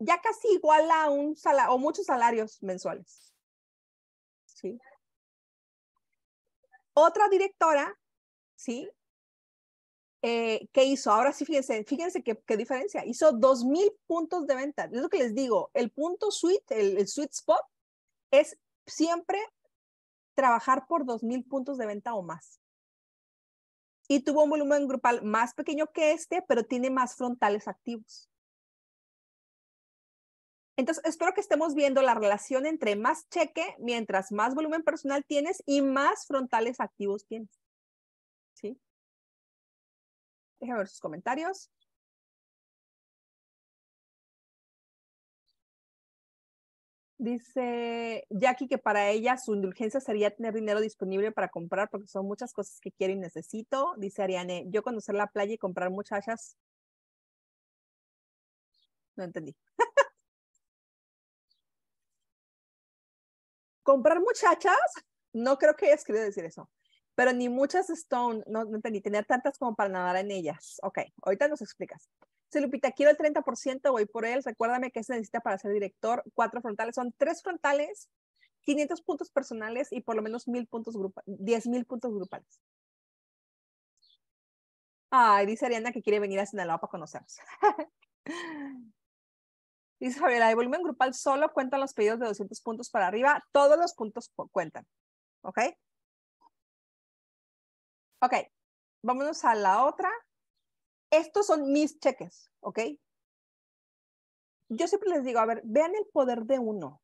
ya casi iguala a un salario o muchos salarios mensuales, ¿sí? Otra directora ¿sí? Eh, ¿Qué hizo? Ahora sí, fíjense, fíjense qué, qué diferencia. Hizo 2.000 puntos de venta. Es lo que les digo, el punto sweet, el, el sweet spot, es siempre trabajar por 2.000 puntos de venta o más. Y tuvo un volumen grupal más pequeño que este, pero tiene más frontales activos. Entonces, espero que estemos viendo la relación entre más cheque, mientras más volumen personal tienes y más frontales activos tienes. ¿Sí? Déjame ver sus comentarios. Dice Jackie que para ella su indulgencia sería tener dinero disponible para comprar porque son muchas cosas que quiero y necesito. Dice Ariane, yo conocer la playa y comprar muchachas. No entendí. comprar muchachas, no creo que hayas querido decir eso, pero ni muchas Stone, no, no entendí, tener tantas como para nadar en ellas. Ok, ahorita nos explicas. Si Lupita, quiero el 30%, voy por él. Recuérdame que se necesita para ser director. Cuatro frontales, son tres frontales, 500 puntos personales y por lo menos mil puntos grupales, 10 mil puntos grupales. Ay, dice Ariana que quiere venir a Sinaloa para conocernos. dice Javier, el volumen grupal solo cuentan los pedidos de 200 puntos para arriba. Todos los puntos cuentan. ¿Ok? Ok. Vámonos a la otra estos son mis cheques, ¿ok? Yo siempre les digo, a ver, vean el poder de uno.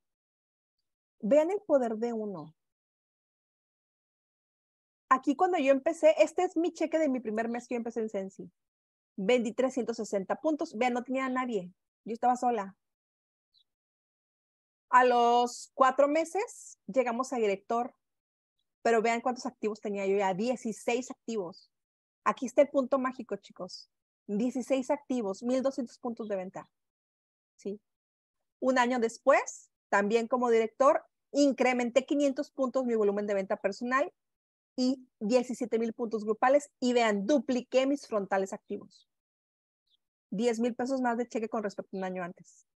Vean el poder de uno. Aquí cuando yo empecé, este es mi cheque de mi primer mes que yo empecé en Sensi. Vendí 360 puntos. Vean, no tenía nadie. Yo estaba sola. A los cuatro meses llegamos a director, pero vean cuántos activos tenía yo ya, 16 activos. Aquí está el punto mágico, chicos. 16 activos, 1.200 puntos de venta. ¿Sí? Un año después, también como director, incrementé 500 puntos mi volumen de venta personal y 17 puntos grupales y vean, dupliqué mis frontales activos. 10 mil pesos más de cheque con respecto a un año antes.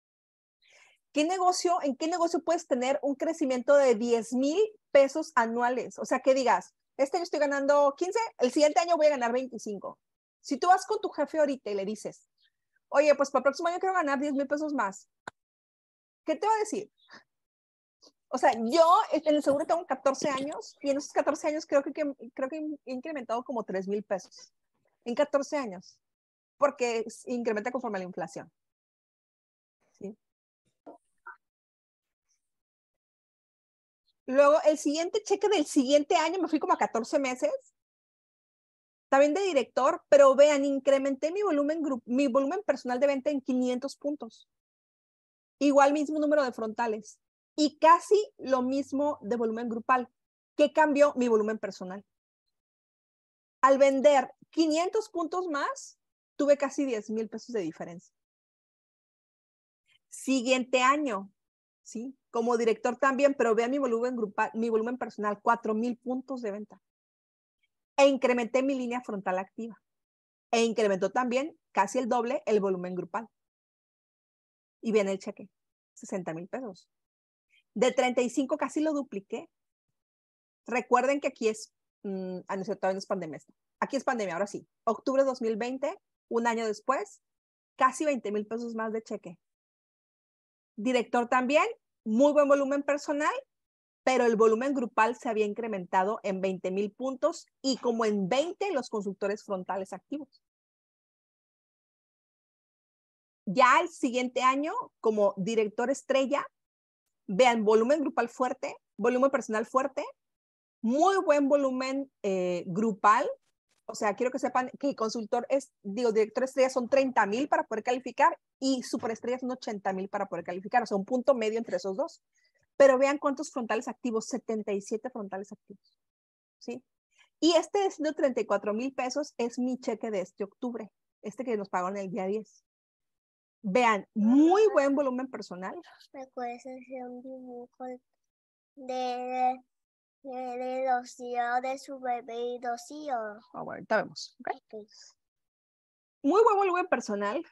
¿Qué negocio, en qué negocio puedes tener un crecimiento de 10 mil pesos anuales? O sea, que digas, este año estoy ganando 15, el siguiente año voy a ganar 25. Si tú vas con tu jefe ahorita y le dices, oye, pues para el próximo año quiero ganar 10 mil pesos más, ¿qué te va a decir? O sea, yo en el seguro tengo 14 años y en esos 14 años creo que, creo que he incrementado como 3 mil pesos. En 14 años. Porque incrementa conforme a la inflación. ¿Sí? Luego, el siguiente cheque del siguiente año me fui como a 14 meses también de director, pero vean, incrementé mi volumen, mi volumen personal de venta en 500 puntos. Igual mismo número de frontales y casi lo mismo de volumen grupal. ¿Qué cambió mi volumen personal? Al vender 500 puntos más, tuve casi 10 mil pesos de diferencia. Siguiente año, ¿sí? Como director también, pero vean mi volumen grupal, mi volumen personal, 4 mil puntos de venta e incrementé mi línea frontal activa. E incrementó también casi el doble el volumen grupal. Y viene el cheque, 60 mil pesos. De 35 casi lo dupliqué. Recuerden que aquí es, mmm, todavía es pandemia. Aquí es pandemia, ahora sí. Octubre de 2020, un año después, casi 20 mil pesos más de cheque. Director también, muy buen volumen personal pero el volumen grupal se había incrementado en 20 mil puntos y como en 20 los consultores frontales activos. Ya el siguiente año, como director estrella, vean volumen grupal fuerte, volumen personal fuerte, muy buen volumen eh, grupal. O sea, quiero que sepan que el consultor es, digo, director estrella son 30 mil para poder calificar y superestrella son 80 mil para poder calificar. O sea, un punto medio entre esos dos. Pero vean cuántos frontales activos, 77 frontales activos. ¿Sí? Y este de 134 mil pesos es mi cheque de este octubre, este que nos pagó en el día 10. Vean, muy buen volumen personal. ¿Me puedes hacer un dibujo de, de, los hijos de su bebé y dos hijos? Ah, bueno, ahorita vemos. Muy buen volumen personal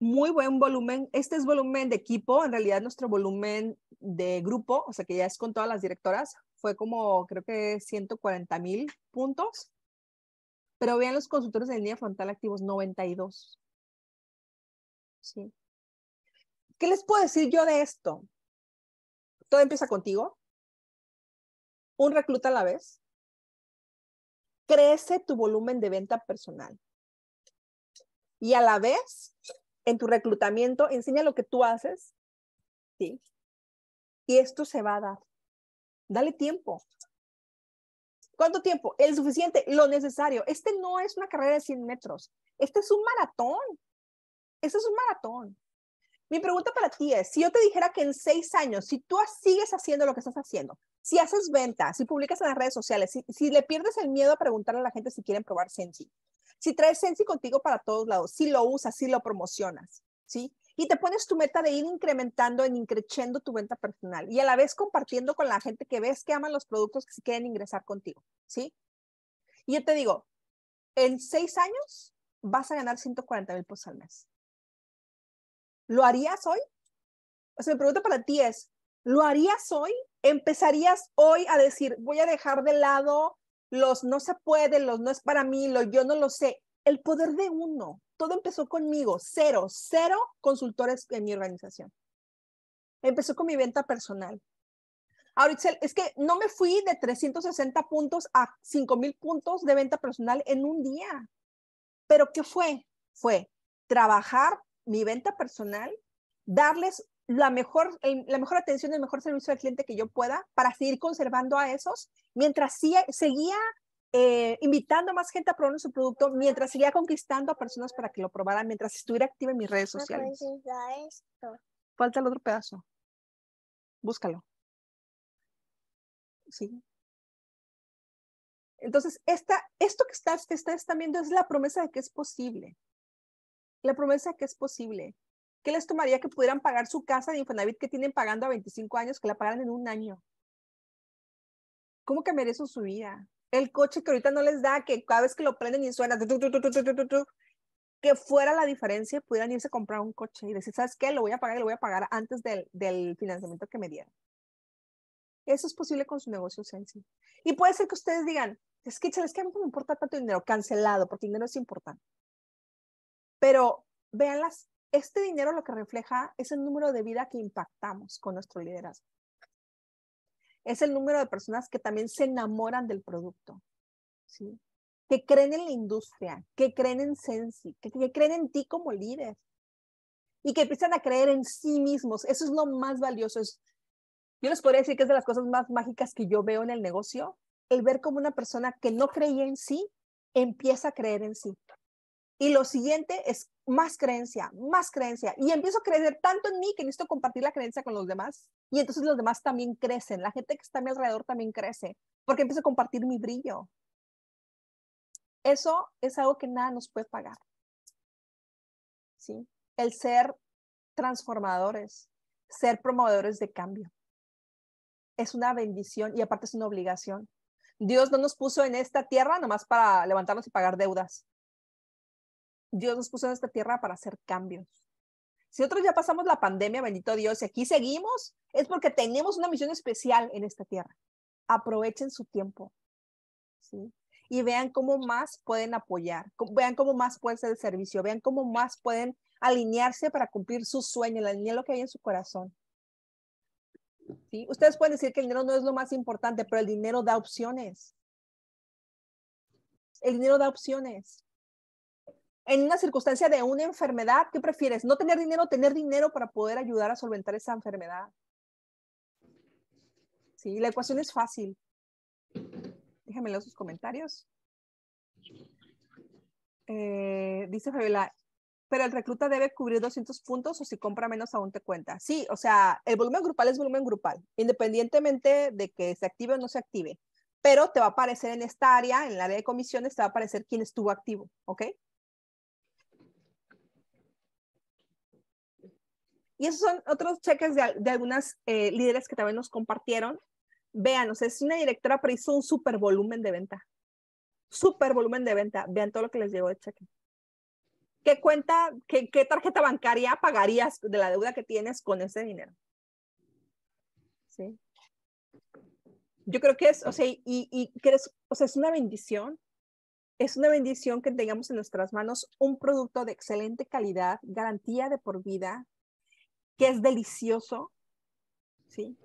muy buen volumen. Este es volumen de equipo, en realidad nuestro volumen de grupo, o sea que ya es con todas las directoras, fue como creo que 140 mil puntos. Pero vean los consultores de línea frontal activos, 92. Sí. ¿Qué les puedo decir yo de esto? Todo empieza contigo. Un recluta a la vez. Crece tu volumen de venta personal. Y a la vez, en tu reclutamiento, enseña lo que tú haces, ¿sí? Y esto se va a dar. Dale tiempo. ¿Cuánto tiempo? El suficiente, lo necesario. Este no es una carrera de 100 metros. Este es un maratón. Este es un maratón. Mi pregunta para ti es, si yo te dijera que en seis años, si tú sigues haciendo lo que estás haciendo, si haces ventas, si publicas en las redes sociales, si, si le pierdes el miedo a preguntarle a la gente si quieren probar Sensi, si traes Sensi contigo para todos lados, si lo usas, si lo promocionas, ¿sí? Y te pones tu meta de ir incrementando, en increciendo tu venta personal y a la vez compartiendo con la gente que ves que aman los productos que si quieren ingresar contigo, ¿sí? Y yo te digo, en seis años vas a ganar 140 mil pesos al mes. ¿Lo harías hoy? O sea, mi pregunta para ti es, ¿lo harías hoy? ¿Empezarías hoy a decir, voy a dejar de lado los no se puede, los no es para mí, lo yo no lo sé? El poder de uno. Todo empezó conmigo, cero, cero consultores en mi organización. Empezó con mi venta personal. Ahorita es que no me fui de 360 puntos a 5000 puntos de venta personal en un día. Pero ¿qué fue? Fue trabajar mi venta personal, darles la mejor, la mejor atención, el mejor servicio al cliente que yo pueda para seguir conservando a esos, mientras seguía eh, invitando a más gente a probar su producto, mientras seguía conquistando a personas para que lo probaran, mientras estuviera activa en mis redes sociales. Falta el otro pedazo. Búscalo. Sí. Entonces, esta, esto que estás, que estás viendo es la promesa de que es posible la promesa que es posible. ¿Qué les tomaría que pudieran pagar su casa de Infonavit que tienen pagando a 25 años, que la pagaran en un año? ¿Cómo que eso su vida? El coche que ahorita no les da, que cada vez que lo prenden y suena, que fuera la diferencia, pudieran irse a comprar un coche y decir, ¿sabes qué? Lo voy a pagar y lo voy a pagar antes del, del financiamiento que me dieron. Eso es posible con su negocio Sensi. Y puede ser que ustedes digan, es que, es que a mí no me importa tanto dinero, cancelado, porque dinero es importante. Pero véanlas, este dinero lo que refleja es el número de vida que impactamos con nuestro liderazgo. Es el número de personas que también se enamoran del producto, ¿sí? que creen en la industria, que creen en Sensi, que, creen en ti como líder y que empiezan a creer en sí mismos. Eso es lo más valioso. Es, yo les podría decir que es de las cosas más mágicas que yo veo en el negocio, el ver como una persona que no creía en sí empieza a creer en sí. Y lo siguiente es más creencia, más creencia. Y empiezo a creer tanto en mí que necesito compartir la creencia con los demás. Y entonces los demás también crecen. La gente que está a mi alrededor también crece porque empiezo a compartir mi brillo. Eso es algo que nada nos puede pagar. ¿Sí? El ser transformadores, ser promovedores de cambio. Es una bendición y aparte es una obligación. Dios no nos puso en esta tierra nomás para levantarnos y pagar deudas. Dios nos puso en esta tierra para hacer cambios. Si nosotros ya pasamos la pandemia, bendito Dios, y aquí seguimos, es porque tenemos una misión especial en esta tierra. Aprovechen su tiempo. Y vean cómo más pueden apoyar, vean cómo más puede ser el servicio, vean cómo más pueden alinearse para cumplir su sueño, alinear lo que hay en su corazón. ¿Sí? Ustedes pueden decir que el dinero no es lo más importante, pero el dinero da opciones. El dinero da opciones en una circunstancia de una enfermedad, ¿qué prefieres? ¿No tener dinero o tener dinero para poder ayudar a solventar esa enfermedad? Sí, la ecuación es fácil. Déjenme en sus comentarios. Eh, dice Fabiola, pero el recluta debe cubrir 200 puntos o si compra menos aún te cuenta. Sí, o sea, el volumen grupal es volumen grupal, independientemente de que se active o no se active. Pero te va a aparecer en esta área, en el área de comisiones, te va a aparecer quién estuvo activo, ¿ok? Y esos son otros cheques de, de algunas eh, líderes que también nos compartieron. Vean, o sea, es una directora, pero hizo un super volumen de venta. Super volumen de venta. Vean todo lo que les llegó de cheque. ¿Qué cuenta, qué, tarjeta bancaria pagarías de la deuda que tienes con ese dinero? Sí. Yo creo que es, o sea, y, y o sea, es una bendición es una bendición que tengamos en nuestras manos un producto de excelente calidad, garantía de por vida, que es delicioso, ¿sí?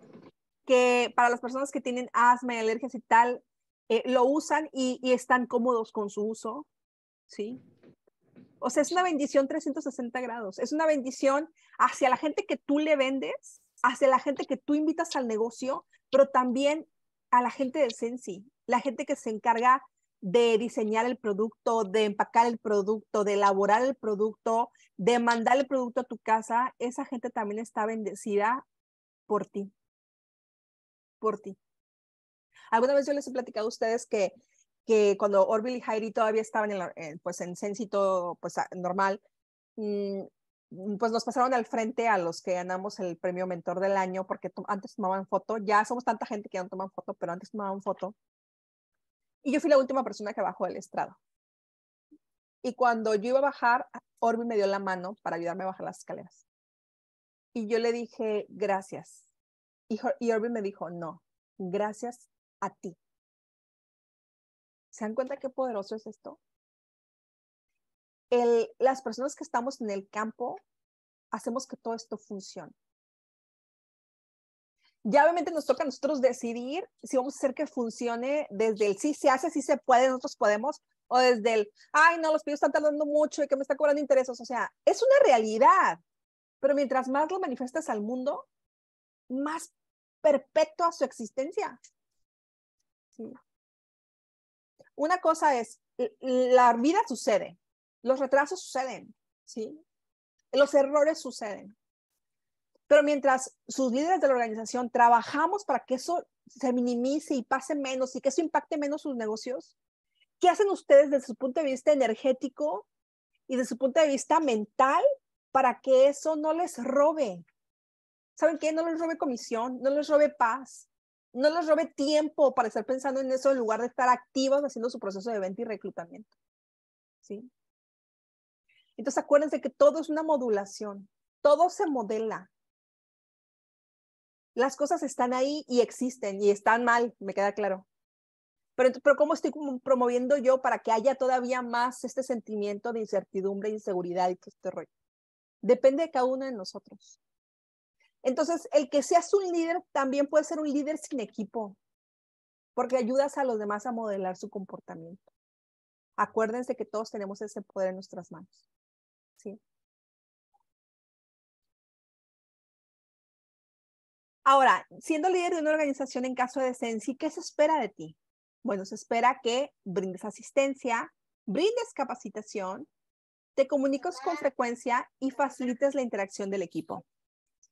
Que para las personas que tienen asma y alergias y tal, eh, lo usan y, están cómodos con su uso, ¿sí? O sea, es una bendición 360 grados, es una bendición hacia la gente que tú le vendes, hacia la gente que tú invitas al negocio, pero también a la gente de Sensi. la gente que se encarga de diseñar el producto, de empacar el producto, de elaborar el producto, de mandar el producto a tu casa, esa gente también está bendecida por ti. Por ti. Alguna vez yo les he platicado a ustedes que, que cuando Orville y Heidi todavía estaban en, pues en Censito pues, normal, mm, pues nos pasaron al frente a los que ganamos el premio Mentor del Año, porque antes tomaban foto, ya somos tanta gente que no toman foto, pero antes tomaban foto. Y yo fui la última persona que bajó del estrado. Y cuando yo iba a bajar, Orville me dio la mano para ayudarme a bajar las escaleras. Y yo le dije, gracias. Y, y Orville me dijo, no, gracias a ti. ¿Se dan cuenta qué poderoso es esto? Las personas que estamos en el campo hacemos que todo esto funcione. Ya obviamente nos toca a nosotros decidir si vamos a hacer que funcione desde el sí se hace, sí se puede, nosotros podemos, o desde el, ay, no, los pedidos están tardando mucho y que me está cobrando intereses. O sea, es una realidad, pero mientras más lo manifestas al mundo, más perpetua su existencia. Una cosa es, la vida sucede, los retrasos suceden, ¿sí? Los errores suceden. Pero mientras sus líderes de la organización trabajamos para que eso se minimice y pase menos y que eso impacte menos sus negocios, ¿qué hacen ustedes desde su punto de vista energético y desde su punto de vista mental para que eso no les robe? ¿Saben qué? No les robe comisión, no les robe paz, no les robe tiempo para estar pensando en eso en lugar de estar activos haciendo su proceso de venta y reclutamiento. ¿Sí? Entonces acuérdense que todo es una modulación, todo se modela. Las cosas están ahí y existen y están mal, me queda claro. Pero, pero ¿cómo estoy promoviendo yo para que haya todavía más este sentimiento de incertidumbre, inseguridad y todo este rollo? Depende de cada uno de nosotros. Entonces, el que seas un líder también puede ser un líder sin equipo, porque ayudas a los demás a modelar su comportamiento. Acuérdense que todos tenemos ese poder en nuestras manos. ¿sí? Ahora, siendo líder de una organización en caso de Sensi, ¿qué se espera de ti? Bueno, se espera que brindes asistencia, brindes capacitación, te comuniques con frecuencia y facilites la interacción del equipo.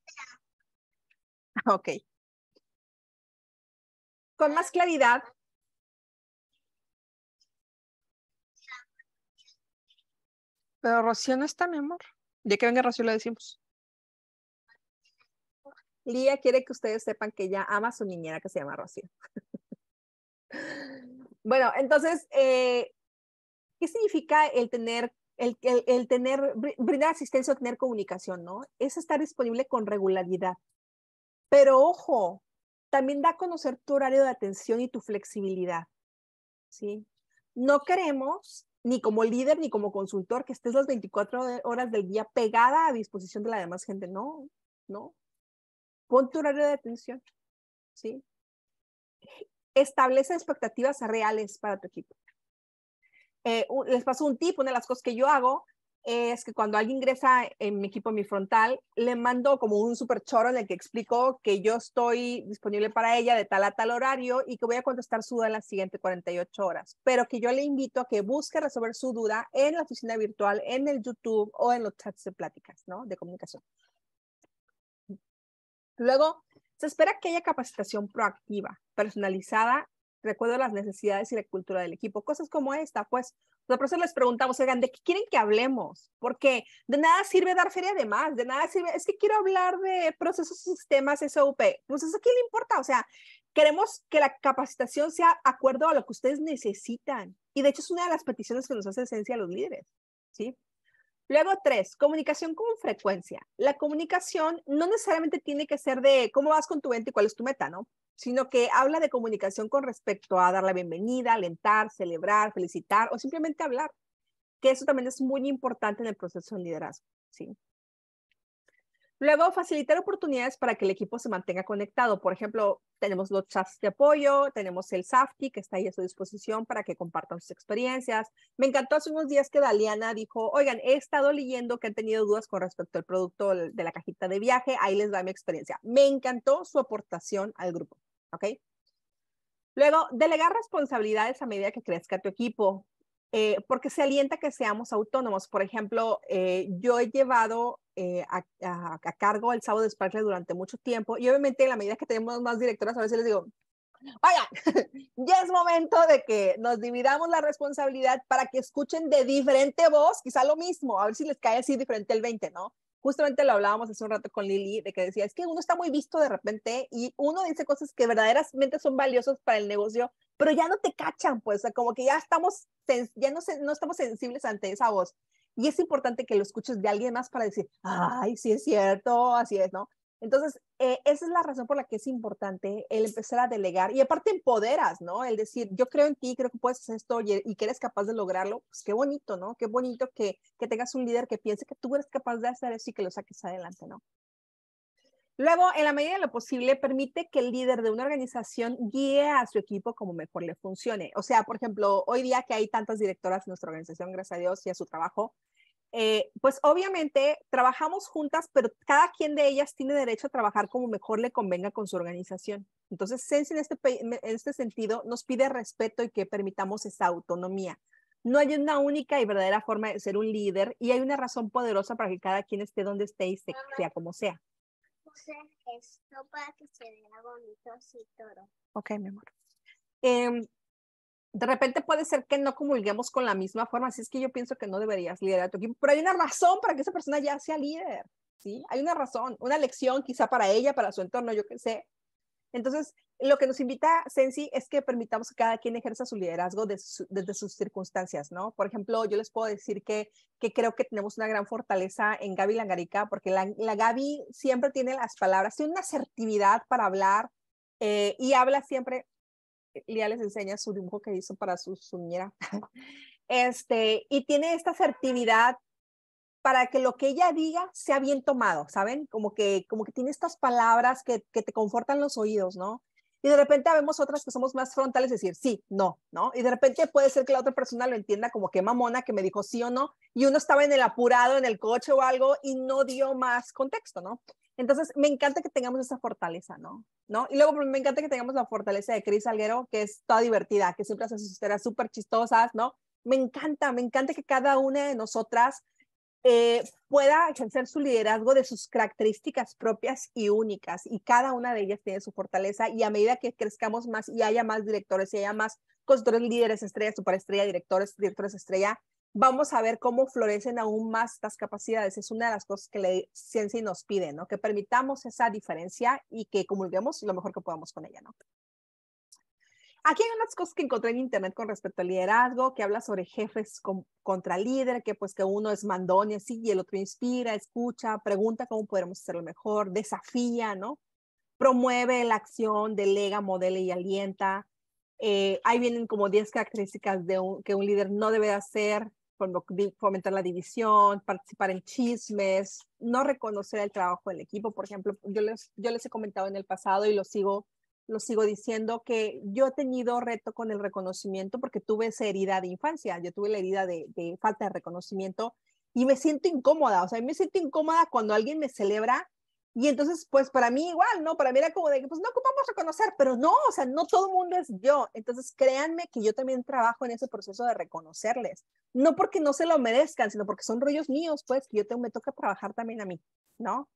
Ok. Con más claridad. Pero Rocío no está, mi amor. Ya que venga Rocío le decimos. Lía quiere que ustedes sepan que ella ama a su niñera que se llama Rocío. bueno, entonces, eh, ¿qué significa el tener, el, el tener, brindar asistencia o tener comunicación, no? Es estar disponible con regularidad. Pero ojo, también da a conocer tu horario de atención y tu flexibilidad. ¿sí? No queremos, ni como líder ni como consultor, que estés las 24 horas del día pegada a disposición de la demás gente. No, no. Pon tu horario de atención. ¿sí? Establece expectativas reales para tu equipo. Eh, les paso un tip, una de las cosas que yo hago es que cuando alguien ingresa en mi equipo, en mi frontal, le mando como un super choro en el que explico que yo estoy disponible para ella de tal a tal horario y que voy a contestar su duda en las siguientes 48 horas, pero que yo le invito a que busque resolver su duda en la oficina virtual, en el YouTube o en los chats de pláticas, ¿no? De comunicación. Luego, se espera que haya capacitación proactiva, personalizada recuerdo las necesidades y la cultura del equipo. Cosas como esta, pues, la profesora les preguntamos, oigan, ¿de qué quieren que hablemos? Porque de nada sirve dar feria de más, de nada sirve, es que quiero hablar de procesos sistemas SOP. Pues eso, ¿qué le importa? O sea, queremos que la capacitación sea acuerdo a lo que ustedes necesitan. Y de hecho es una de las peticiones que nos hace esencia a los líderes, ¿sí? Luego, tres, comunicación con frecuencia. La comunicación no necesariamente tiene que ser de cómo vas con tu venta y cuál es tu meta, ¿no? Sino que habla de comunicación con respecto a dar la bienvenida, alentar, celebrar, felicitar o simplemente hablar, que eso también es muy importante en el proceso de liderazgo, ¿sí? Luego, facilitar oportunidades para que el equipo se mantenga conectado. Por ejemplo, tenemos los chats de apoyo, tenemos el SAFTI que está ahí a su disposición para que compartan sus experiencias. Me encantó hace unos días que Daliana dijo, oigan, he estado leyendo que han tenido dudas con respecto al producto de la cajita de viaje, ahí les da mi experiencia. Me encantó su aportación al grupo, ¿ok? Luego, delegar responsabilidades a medida que crezca tu equipo, eh, porque se alienta que seamos autónomos. Por ejemplo, eh, yo he llevado eh, a, cargo el sábado de Sparkle durante mucho tiempo y obviamente en la medida que tenemos más directoras, a veces les digo, vaya, ya es momento de que nos dividamos la responsabilidad para que escuchen de diferente voz, quizá lo mismo, a ver si les cae así diferente el 20, ¿no? Justamente lo hablábamos hace un rato con Lili, de que decía, es que uno está muy visto de repente y uno dice cosas que verdaderamente son valiosas para el negocio, pero ya no te cachan, pues, o sea, como que ya estamos, ya no, no estamos sensibles ante esa voz. Y es importante que lo escuches de alguien más para decir, ay, sí es cierto, así es, ¿no? Entonces, eh, esa es la razón por la que es importante el empezar a delegar y aparte empoderas, ¿no? El decir, yo creo en ti, creo que puedes hacer esto y, que eres capaz de lograrlo, pues qué bonito, ¿no? Qué bonito que, que tengas un líder que piense que tú eres capaz de hacer eso y que lo saques adelante, ¿no? Luego, en la medida de lo posible, permite que el líder de una organización guíe a su equipo como mejor le funcione. O sea, por ejemplo, hoy día que hay tantas directoras en nuestra organización, gracias a Dios y a su trabajo, eh, pues obviamente trabajamos juntas, pero cada quien de ellas tiene derecho a trabajar como mejor le convenga con su organización. Entonces, Sensi en este, en este sentido nos pide respeto y que permitamos esa autonomía. No hay una única y verdadera forma de ser un líder y hay una razón poderosa para que cada quien esté donde esté y sea como sea. esto para que se vea bonito así todo. Ok, mi amor. Eh, de repente puede ser que no comulguemos con la misma forma, así es que yo pienso que no deberías liderar tu equipo, pero hay una razón para que esa persona ya sea líder, ¿sí? Hay una razón, una lección quizá para ella, para su entorno, yo qué sé. Entonces, lo que nos invita Sensi es que permitamos que cada quien ejerza su liderazgo desde sus circunstancias, ¿no? Por ejemplo, yo les puedo decir que, que creo que tenemos una gran fortaleza en Gaby Langarica, porque la, la Gaby siempre tiene las palabras, tiene una asertividad para hablar eh, y habla siempre Lía les enseña su dibujo que hizo para su, su Este, y tiene esta asertividad para que lo que ella diga sea bien tomado, ¿saben? Como que, como que tiene estas palabras que, que te confortan los oídos, ¿no? Y de repente vemos otras que somos más frontales, decir sí, no, ¿no? Y de repente puede ser que la otra persona lo entienda como que mamona, que me dijo sí o no, y uno estaba en el apurado, en el coche o algo, y no dio más contexto, ¿no? Entonces, me encanta que tengamos esa fortaleza, ¿no? ¿No? Y luego me encanta que tengamos la fortaleza de Cris Alguero, que es toda divertida, que siempre hace sus historias súper chistosas, ¿no? Me encanta, me encanta que cada una de nosotras eh, pueda ejercer su liderazgo de sus características propias y únicas, y cada una de ellas tiene su fortaleza, y a medida que crezcamos más y haya más directores y haya más consultores líderes estrella, superestrella, directores, directores estrella, vamos a ver cómo florecen aún más estas capacidades. Es una de las cosas que la ciencia nos pide, ¿no? Que permitamos esa diferencia y que comulguemos lo mejor que podamos con ella, ¿no? Aquí hay unas cosas que encontré en internet con respecto al liderazgo, que habla sobre jefes contra líder, que pues que uno es mandón y así, y el otro inspira, escucha, pregunta cómo podemos hacerlo mejor, desafía, ¿no? Promueve la acción, delega, modela y alienta. Eh, ahí vienen como 10 características de que un líder no debe hacer, fomentar la división, participar en chismes, no reconocer el trabajo del equipo. Por ejemplo, yo les, yo les he comentado en el pasado y lo sigo, lo sigo diciendo que yo he tenido reto con el reconocimiento porque tuve esa herida de infancia, yo tuve la herida de, de falta de reconocimiento y me siento incómoda, o sea, me siento incómoda cuando alguien me celebra y entonces, pues para mí igual, ¿no? Para mí era como de que, pues no ocupamos reconocer, pero no, o sea, no todo el mundo es yo. Entonces, créanme que yo también trabajo en ese proceso de reconocerles. No porque no se lo merezcan, sino porque son rollos míos, pues, que yo me toca trabajar también a mí, ¿no?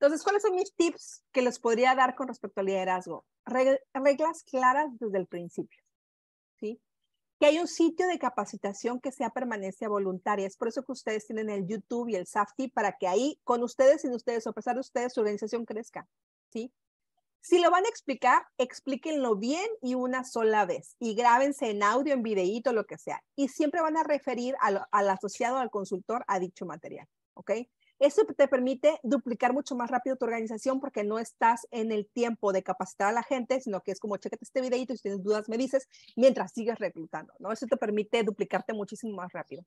Entonces, ¿cuáles son mis tips que les podría dar con respecto al liderazgo? Reglas claras desde el principio. Que hay un sitio de capacitación que sea permanencia voluntaria. Es por eso que ustedes tienen el YouTube y el SAFTI para que ahí, con ustedes, sin ustedes, o a pesar de ustedes, su organización crezca. ¿sí? Si lo van a explicar, explíquenlo bien y una sola vez. Y grábense en audio, en videíto, lo que sea. Y siempre van a referir al, al asociado, al consultor, a dicho material. ¿Ok? Eso te permite duplicar mucho más rápido tu organización porque no estás en el tiempo de capacitar a la gente, sino que es como, chécate este videito y si tienes dudas me dices mientras sigues reclutando, ¿no? Eso te permite duplicarte muchísimo más rápido.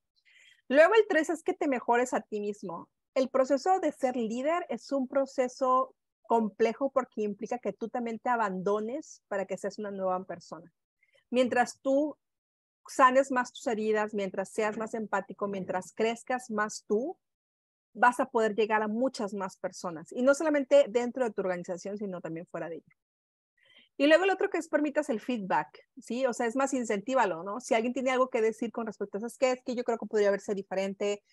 Luego el tres es que te mejores a ti mismo. El proceso de ser líder es un proceso complejo porque implica que tú también te abandones para que seas una nueva persona. Mientras tú sanes más tus heridas, mientras seas más empático, mientras crezcas más tú, vas a poder llegar a muchas más personas y no solamente dentro de tu organización, sino también fuera de ella. Y luego el otro que es permitas el feedback, ¿sí? O sea, es más incentívalo, ¿no? Si alguien tiene algo que decir con respecto a eso, es que es que yo creo que podría verse diferente.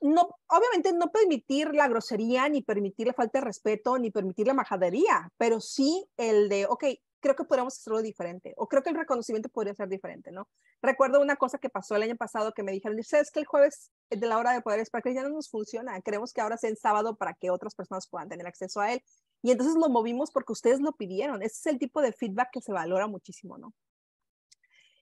No, obviamente no permitir la grosería, ni permitir la falta de respeto, ni permitir la majadería, pero sí el de, ok, creo que podríamos hacerlo diferente o creo que el reconocimiento podría ser diferente, ¿no? Recuerdo una cosa que pasó el año pasado que me dijeron, ¿sabes que el jueves de la hora de poder que ya no nos funciona? Queremos que ahora sea el sábado para que otras personas puedan tener acceso a él. Y entonces lo movimos porque ustedes lo pidieron. Ese es el tipo de feedback que se valora muchísimo, ¿no?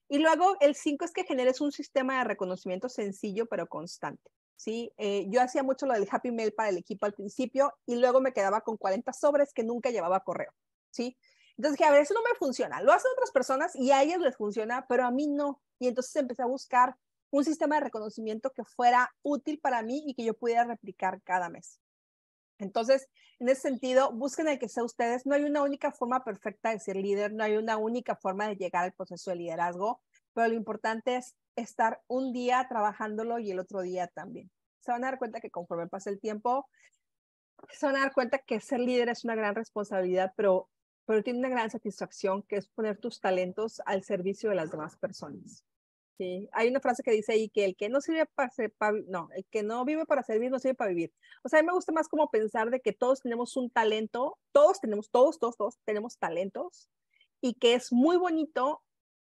Y luego el 5 es que generes un sistema de reconocimiento sencillo pero constante. ¿sí? Eh, yo hacía mucho lo del Happy Mail para el equipo al principio y luego me quedaba con 40 sobres que nunca llevaba correo, ¿sí? Entonces dije, a ver, eso no me funciona. Lo hacen otras personas y a ellas les funciona, pero a mí no. Y entonces empecé a buscar un sistema de reconocimiento que fuera útil para mí y que yo pudiera replicar cada mes. Entonces, en ese sentido, busquen el que sea ustedes. No hay una única forma perfecta de ser líder, no hay una única forma de llegar al proceso de liderazgo, pero lo importante es estar un día trabajándolo y el otro día también. Se van a dar cuenta que conforme pasa el tiempo, se van a dar cuenta que ser líder es una gran responsabilidad, pero pero tiene una gran satisfacción que es poner tus talentos al servicio de las demás personas. Sí, hay una frase que dice ahí que el que no sirve para, ser, no, el que no vive para servir no sirve para vivir. O sea, a mí me gusta más como pensar de que todos tenemos un talento, todos tenemos, todos, todos, todos tenemos talentos y que es muy bonito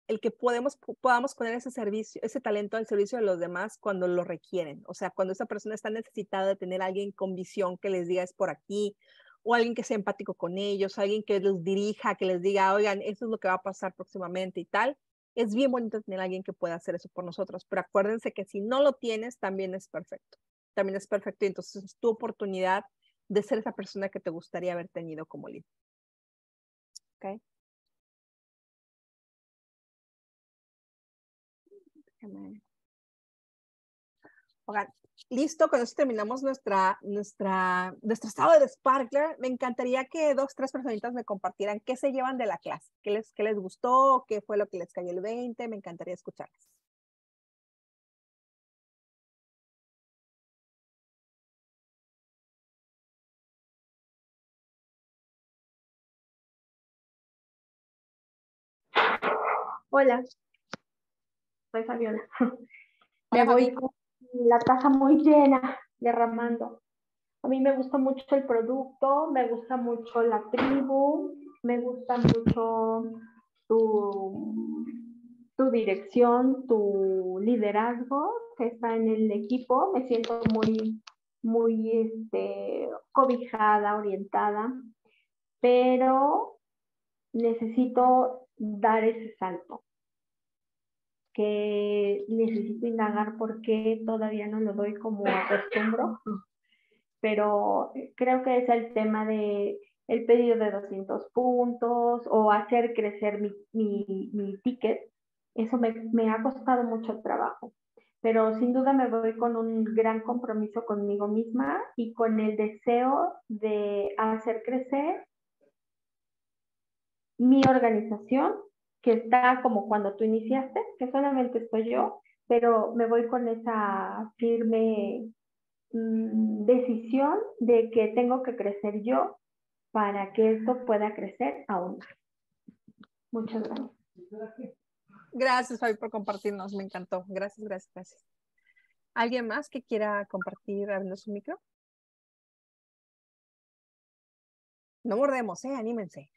el que podemos, podamos poner ese servicio, ese talento al servicio de los demás cuando lo requieren. O sea, cuando esa persona está necesitada de tener a alguien con visión que les diga es por aquí, o alguien que sea empático con ellos, alguien que los dirija, que les diga, oigan, esto es lo que va a pasar próximamente y tal. Es bien bonito tener alguien que pueda hacer eso por nosotros, pero acuérdense que si no lo tienes, también es perfecto. También es perfecto y entonces es tu oportunidad de ser esa persona que te gustaría haber tenido como líder. ¿Ok? Oigan, listo, con eso terminamos nuestra, nuestra, nuestro estado de Sparkler. Me encantaría que dos, tres personitas me compartieran qué se llevan de la clase, qué les, qué les gustó, qué fue lo que les cayó el 20. Me encantaría escucharles. Hola, soy Fabiola. Me voy la taza muy llena, derramando. A mí me gusta mucho el producto, me gusta mucho la tribu, me gusta mucho tu, tu dirección, tu liderazgo que está en el equipo. Me siento muy, muy este, cobijada, orientada, pero necesito dar ese salto que necesito indagar por qué todavía no lo doy como acostumbro, pero creo que es el tema de el pedido de 200 puntos o hacer crecer mi, mi, mi ticket. Eso me, me ha costado mucho trabajo, pero sin duda me voy con un gran compromiso conmigo misma y con el deseo de hacer crecer mi organización que está como cuando tú iniciaste, que solamente estoy yo, pero me voy con esa firme mm, decisión de que tengo que crecer yo para que esto pueda crecer aún más. Muchas gracias. Gracias, Fabi, por compartirnos. Me encantó. Gracias, gracias, gracias. ¿Alguien más que quiera compartir abriendo su micro? No mordemos, ¿eh? Anímense.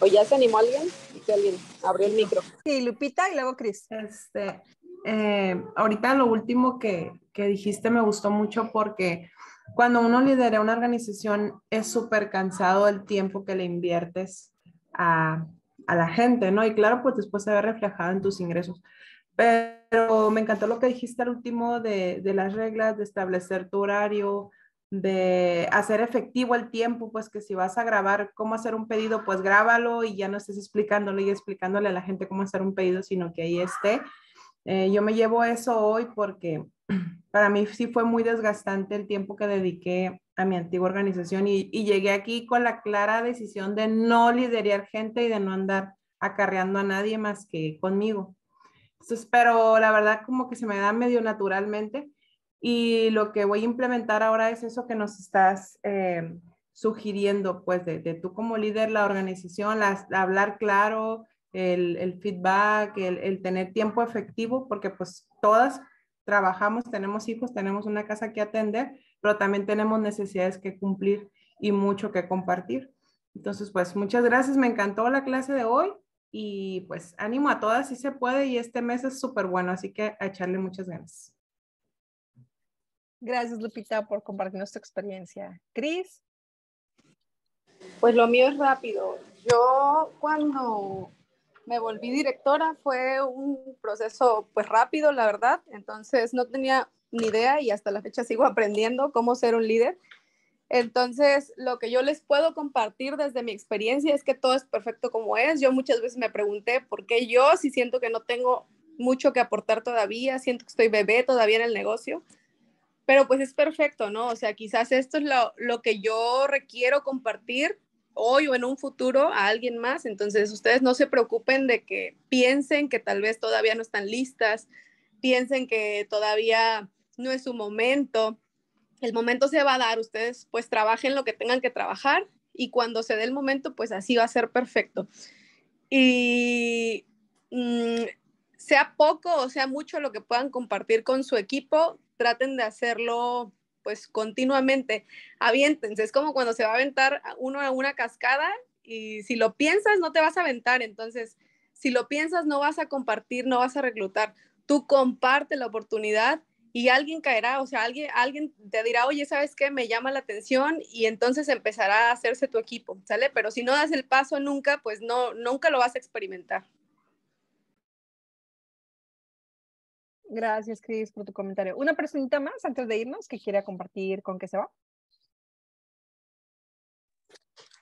¿O ya se animó alguien? que alguien abrió el micro. Sí, Lupita y luego Cris. Este, eh, ahorita lo último que, que, dijiste me gustó mucho porque cuando uno lidera una organización es súper cansado el tiempo que le inviertes a, a, la gente, ¿no? Y claro, pues después se ve reflejado en tus ingresos. Pero me encantó lo que dijiste al último de, de las reglas, de establecer tu horario, de hacer efectivo el tiempo, pues que si vas a grabar cómo hacer un pedido, pues grábalo y ya no estés explicándole y explicándole a la gente cómo hacer un pedido, sino que ahí esté. Eh, yo me llevo eso hoy porque para mí sí fue muy desgastante el tiempo que dediqué a mi antigua organización y, y llegué aquí con la clara decisión de no liderar gente y de no andar acarreando a nadie más que conmigo. Entonces, pero la verdad como que se me da medio naturalmente y lo que voy a implementar ahora es eso que nos estás eh, sugiriendo, pues de, tú como líder, la organización, la, hablar claro, el, feedback, el, el, tener tiempo efectivo, porque pues todas trabajamos, tenemos hijos, tenemos una casa que atender, pero también tenemos necesidades que cumplir y mucho que compartir. Entonces, pues muchas gracias, me encantó la clase de hoy y pues ánimo a todas si se puede y este mes es súper bueno, así que a echarle muchas ganas. Gracias, Lupita, por compartir nuestra experiencia. Cris. Pues lo mío es rápido. Yo cuando me volví directora fue un proceso pues rápido, la verdad. Entonces no tenía ni idea y hasta la fecha sigo aprendiendo cómo ser un líder. Entonces, lo que yo les puedo compartir desde mi experiencia es que todo es perfecto como es. Yo muchas veces me pregunté por qué yo, si siento que no tengo mucho que aportar todavía, siento que estoy bebé todavía en el negocio, pero pues es perfecto, ¿no? O sea, quizás esto es lo, lo que yo requiero compartir hoy o en un futuro a alguien más. Entonces, ustedes no se preocupen de que piensen que tal vez todavía no están listas, piensen que todavía no es su momento. El momento se va a dar, ustedes pues trabajen lo que tengan que trabajar y cuando se dé el momento, pues así va a ser perfecto. Y mmm, sea poco o sea mucho lo que puedan compartir con su equipo, traten de hacerlo pues continuamente. Aviéntense, es como cuando se va a aventar uno a una cascada y si lo piensas no te vas a aventar, entonces si lo piensas no vas a compartir, no vas a reclutar. Tú comparte la oportunidad y alguien caerá, o sea, alguien, alguien te dirá, oye, ¿sabes qué? Me llama la atención y entonces empezará a hacerse tu equipo, ¿sale? Pero si no das el paso nunca, pues no, nunca lo vas a experimentar. Gracias, Cris, por tu comentario. Una personita más antes de irnos que quiera compartir con qué se va.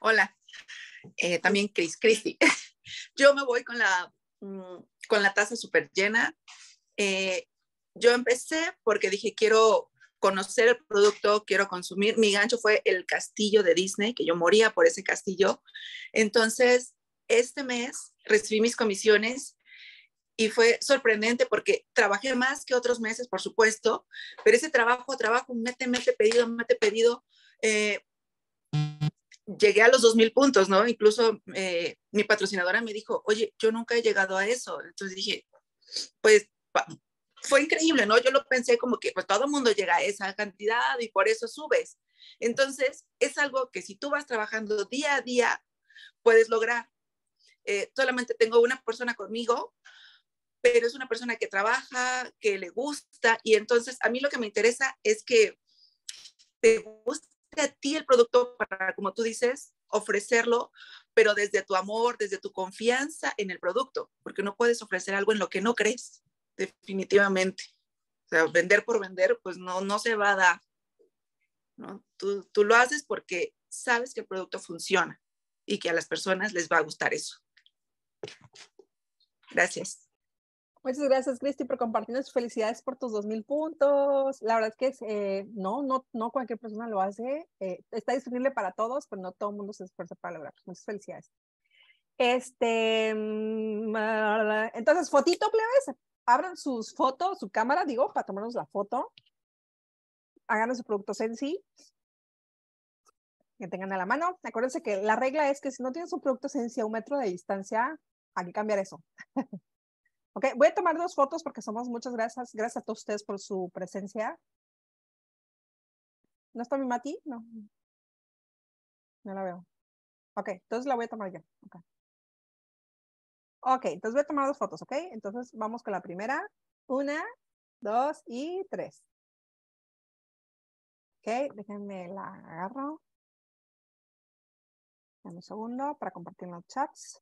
Hola, eh, también Cris, Cristi. Yo me voy con la, mm, con la taza súper llena. Eh, yo empecé porque dije, quiero conocer el producto, quiero consumir. Mi gancho fue el castillo de Disney, que yo moría por ese castillo. Entonces, este mes recibí mis comisiones y fue sorprendente porque trabajé más que otros meses, por supuesto, pero ese trabajo, trabajo, mete, mete pedido, mete pedido, eh, llegué a los 2.000 puntos, ¿no? Incluso eh, mi patrocinadora me dijo, oye, yo nunca he llegado a eso. Entonces dije, pues fue increíble, ¿no? Yo lo pensé como que pues todo el mundo llega a esa cantidad y por eso subes. Entonces, es algo que si tú vas trabajando día a día, puedes lograr. Eh, solamente tengo una persona conmigo pero es una persona que trabaja, que le gusta y entonces a mí lo que me interesa es que te guste a ti el producto para, como tú dices, ofrecerlo, pero desde tu amor, desde tu confianza en el producto, porque no puedes ofrecer algo en lo que no crees, definitivamente. O sea, vender por vender, pues no, no se va a dar. ¿no? Tú, tú lo haces porque sabes que el producto funciona y que a las personas les va a gustar eso. Gracias. Muchas gracias, Cristi, por compartirnos felicidades por tus 2.000 puntos. La verdad es que eh, no, no, no cualquier persona lo hace. Eh, está disponible para todos, pero no todo el mundo se esfuerza para lograrlo. Muchas felicidades. Este, mm, entonces, fotito, plebes. Abran sus fotos, su cámara, digo, para tomarnos la foto. Hagan su producto Sensi. Que tengan a la mano. Acuérdense que la regla es que si no tienes un producto Sensi a un metro de distancia, hay que cambiar eso. Ok, voy a tomar dos fotos porque somos muchas gracias. Gracias a todos ustedes por su presencia. ¿No está mi Mati? No. No la veo. Ok, entonces la voy a tomar yo. Okay. ok, entonces voy a tomar dos fotos, ¿ok? Entonces vamos con la primera. Una, dos y tres. Ok, déjenme la agarro. Dame un segundo para compartir los chats.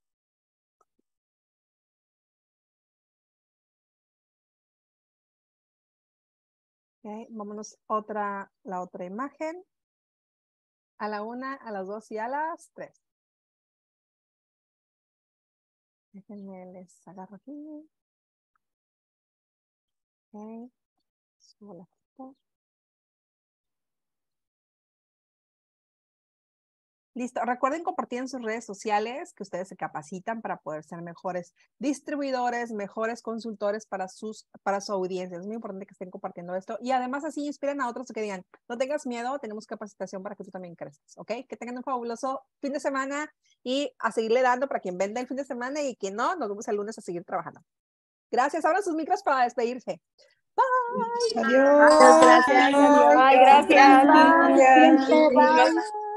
Okay, vámonos otra, la otra imagen. A la una, a las dos y a las tres. Déjenme les agarro aquí. Okay. Listo. Recuerden compartir en sus redes sociales que ustedes se capacitan para poder ser mejores distribuidores, mejores consultores para, sus, para su audiencia. Es muy importante que estén compartiendo esto y además así inspiren a otros que digan, no tengas miedo, tenemos capacitación para que tú también crezcas, ¿ok? Que tengan un fabuloso fin de semana y a seguirle dando para quien venda el fin de semana y quien no, nos vemos el lunes a seguir trabajando. Gracias. Abran sus micros para despedirse. Bye. Adiós. Gracias. Bye. Gracias. Bye. Bye.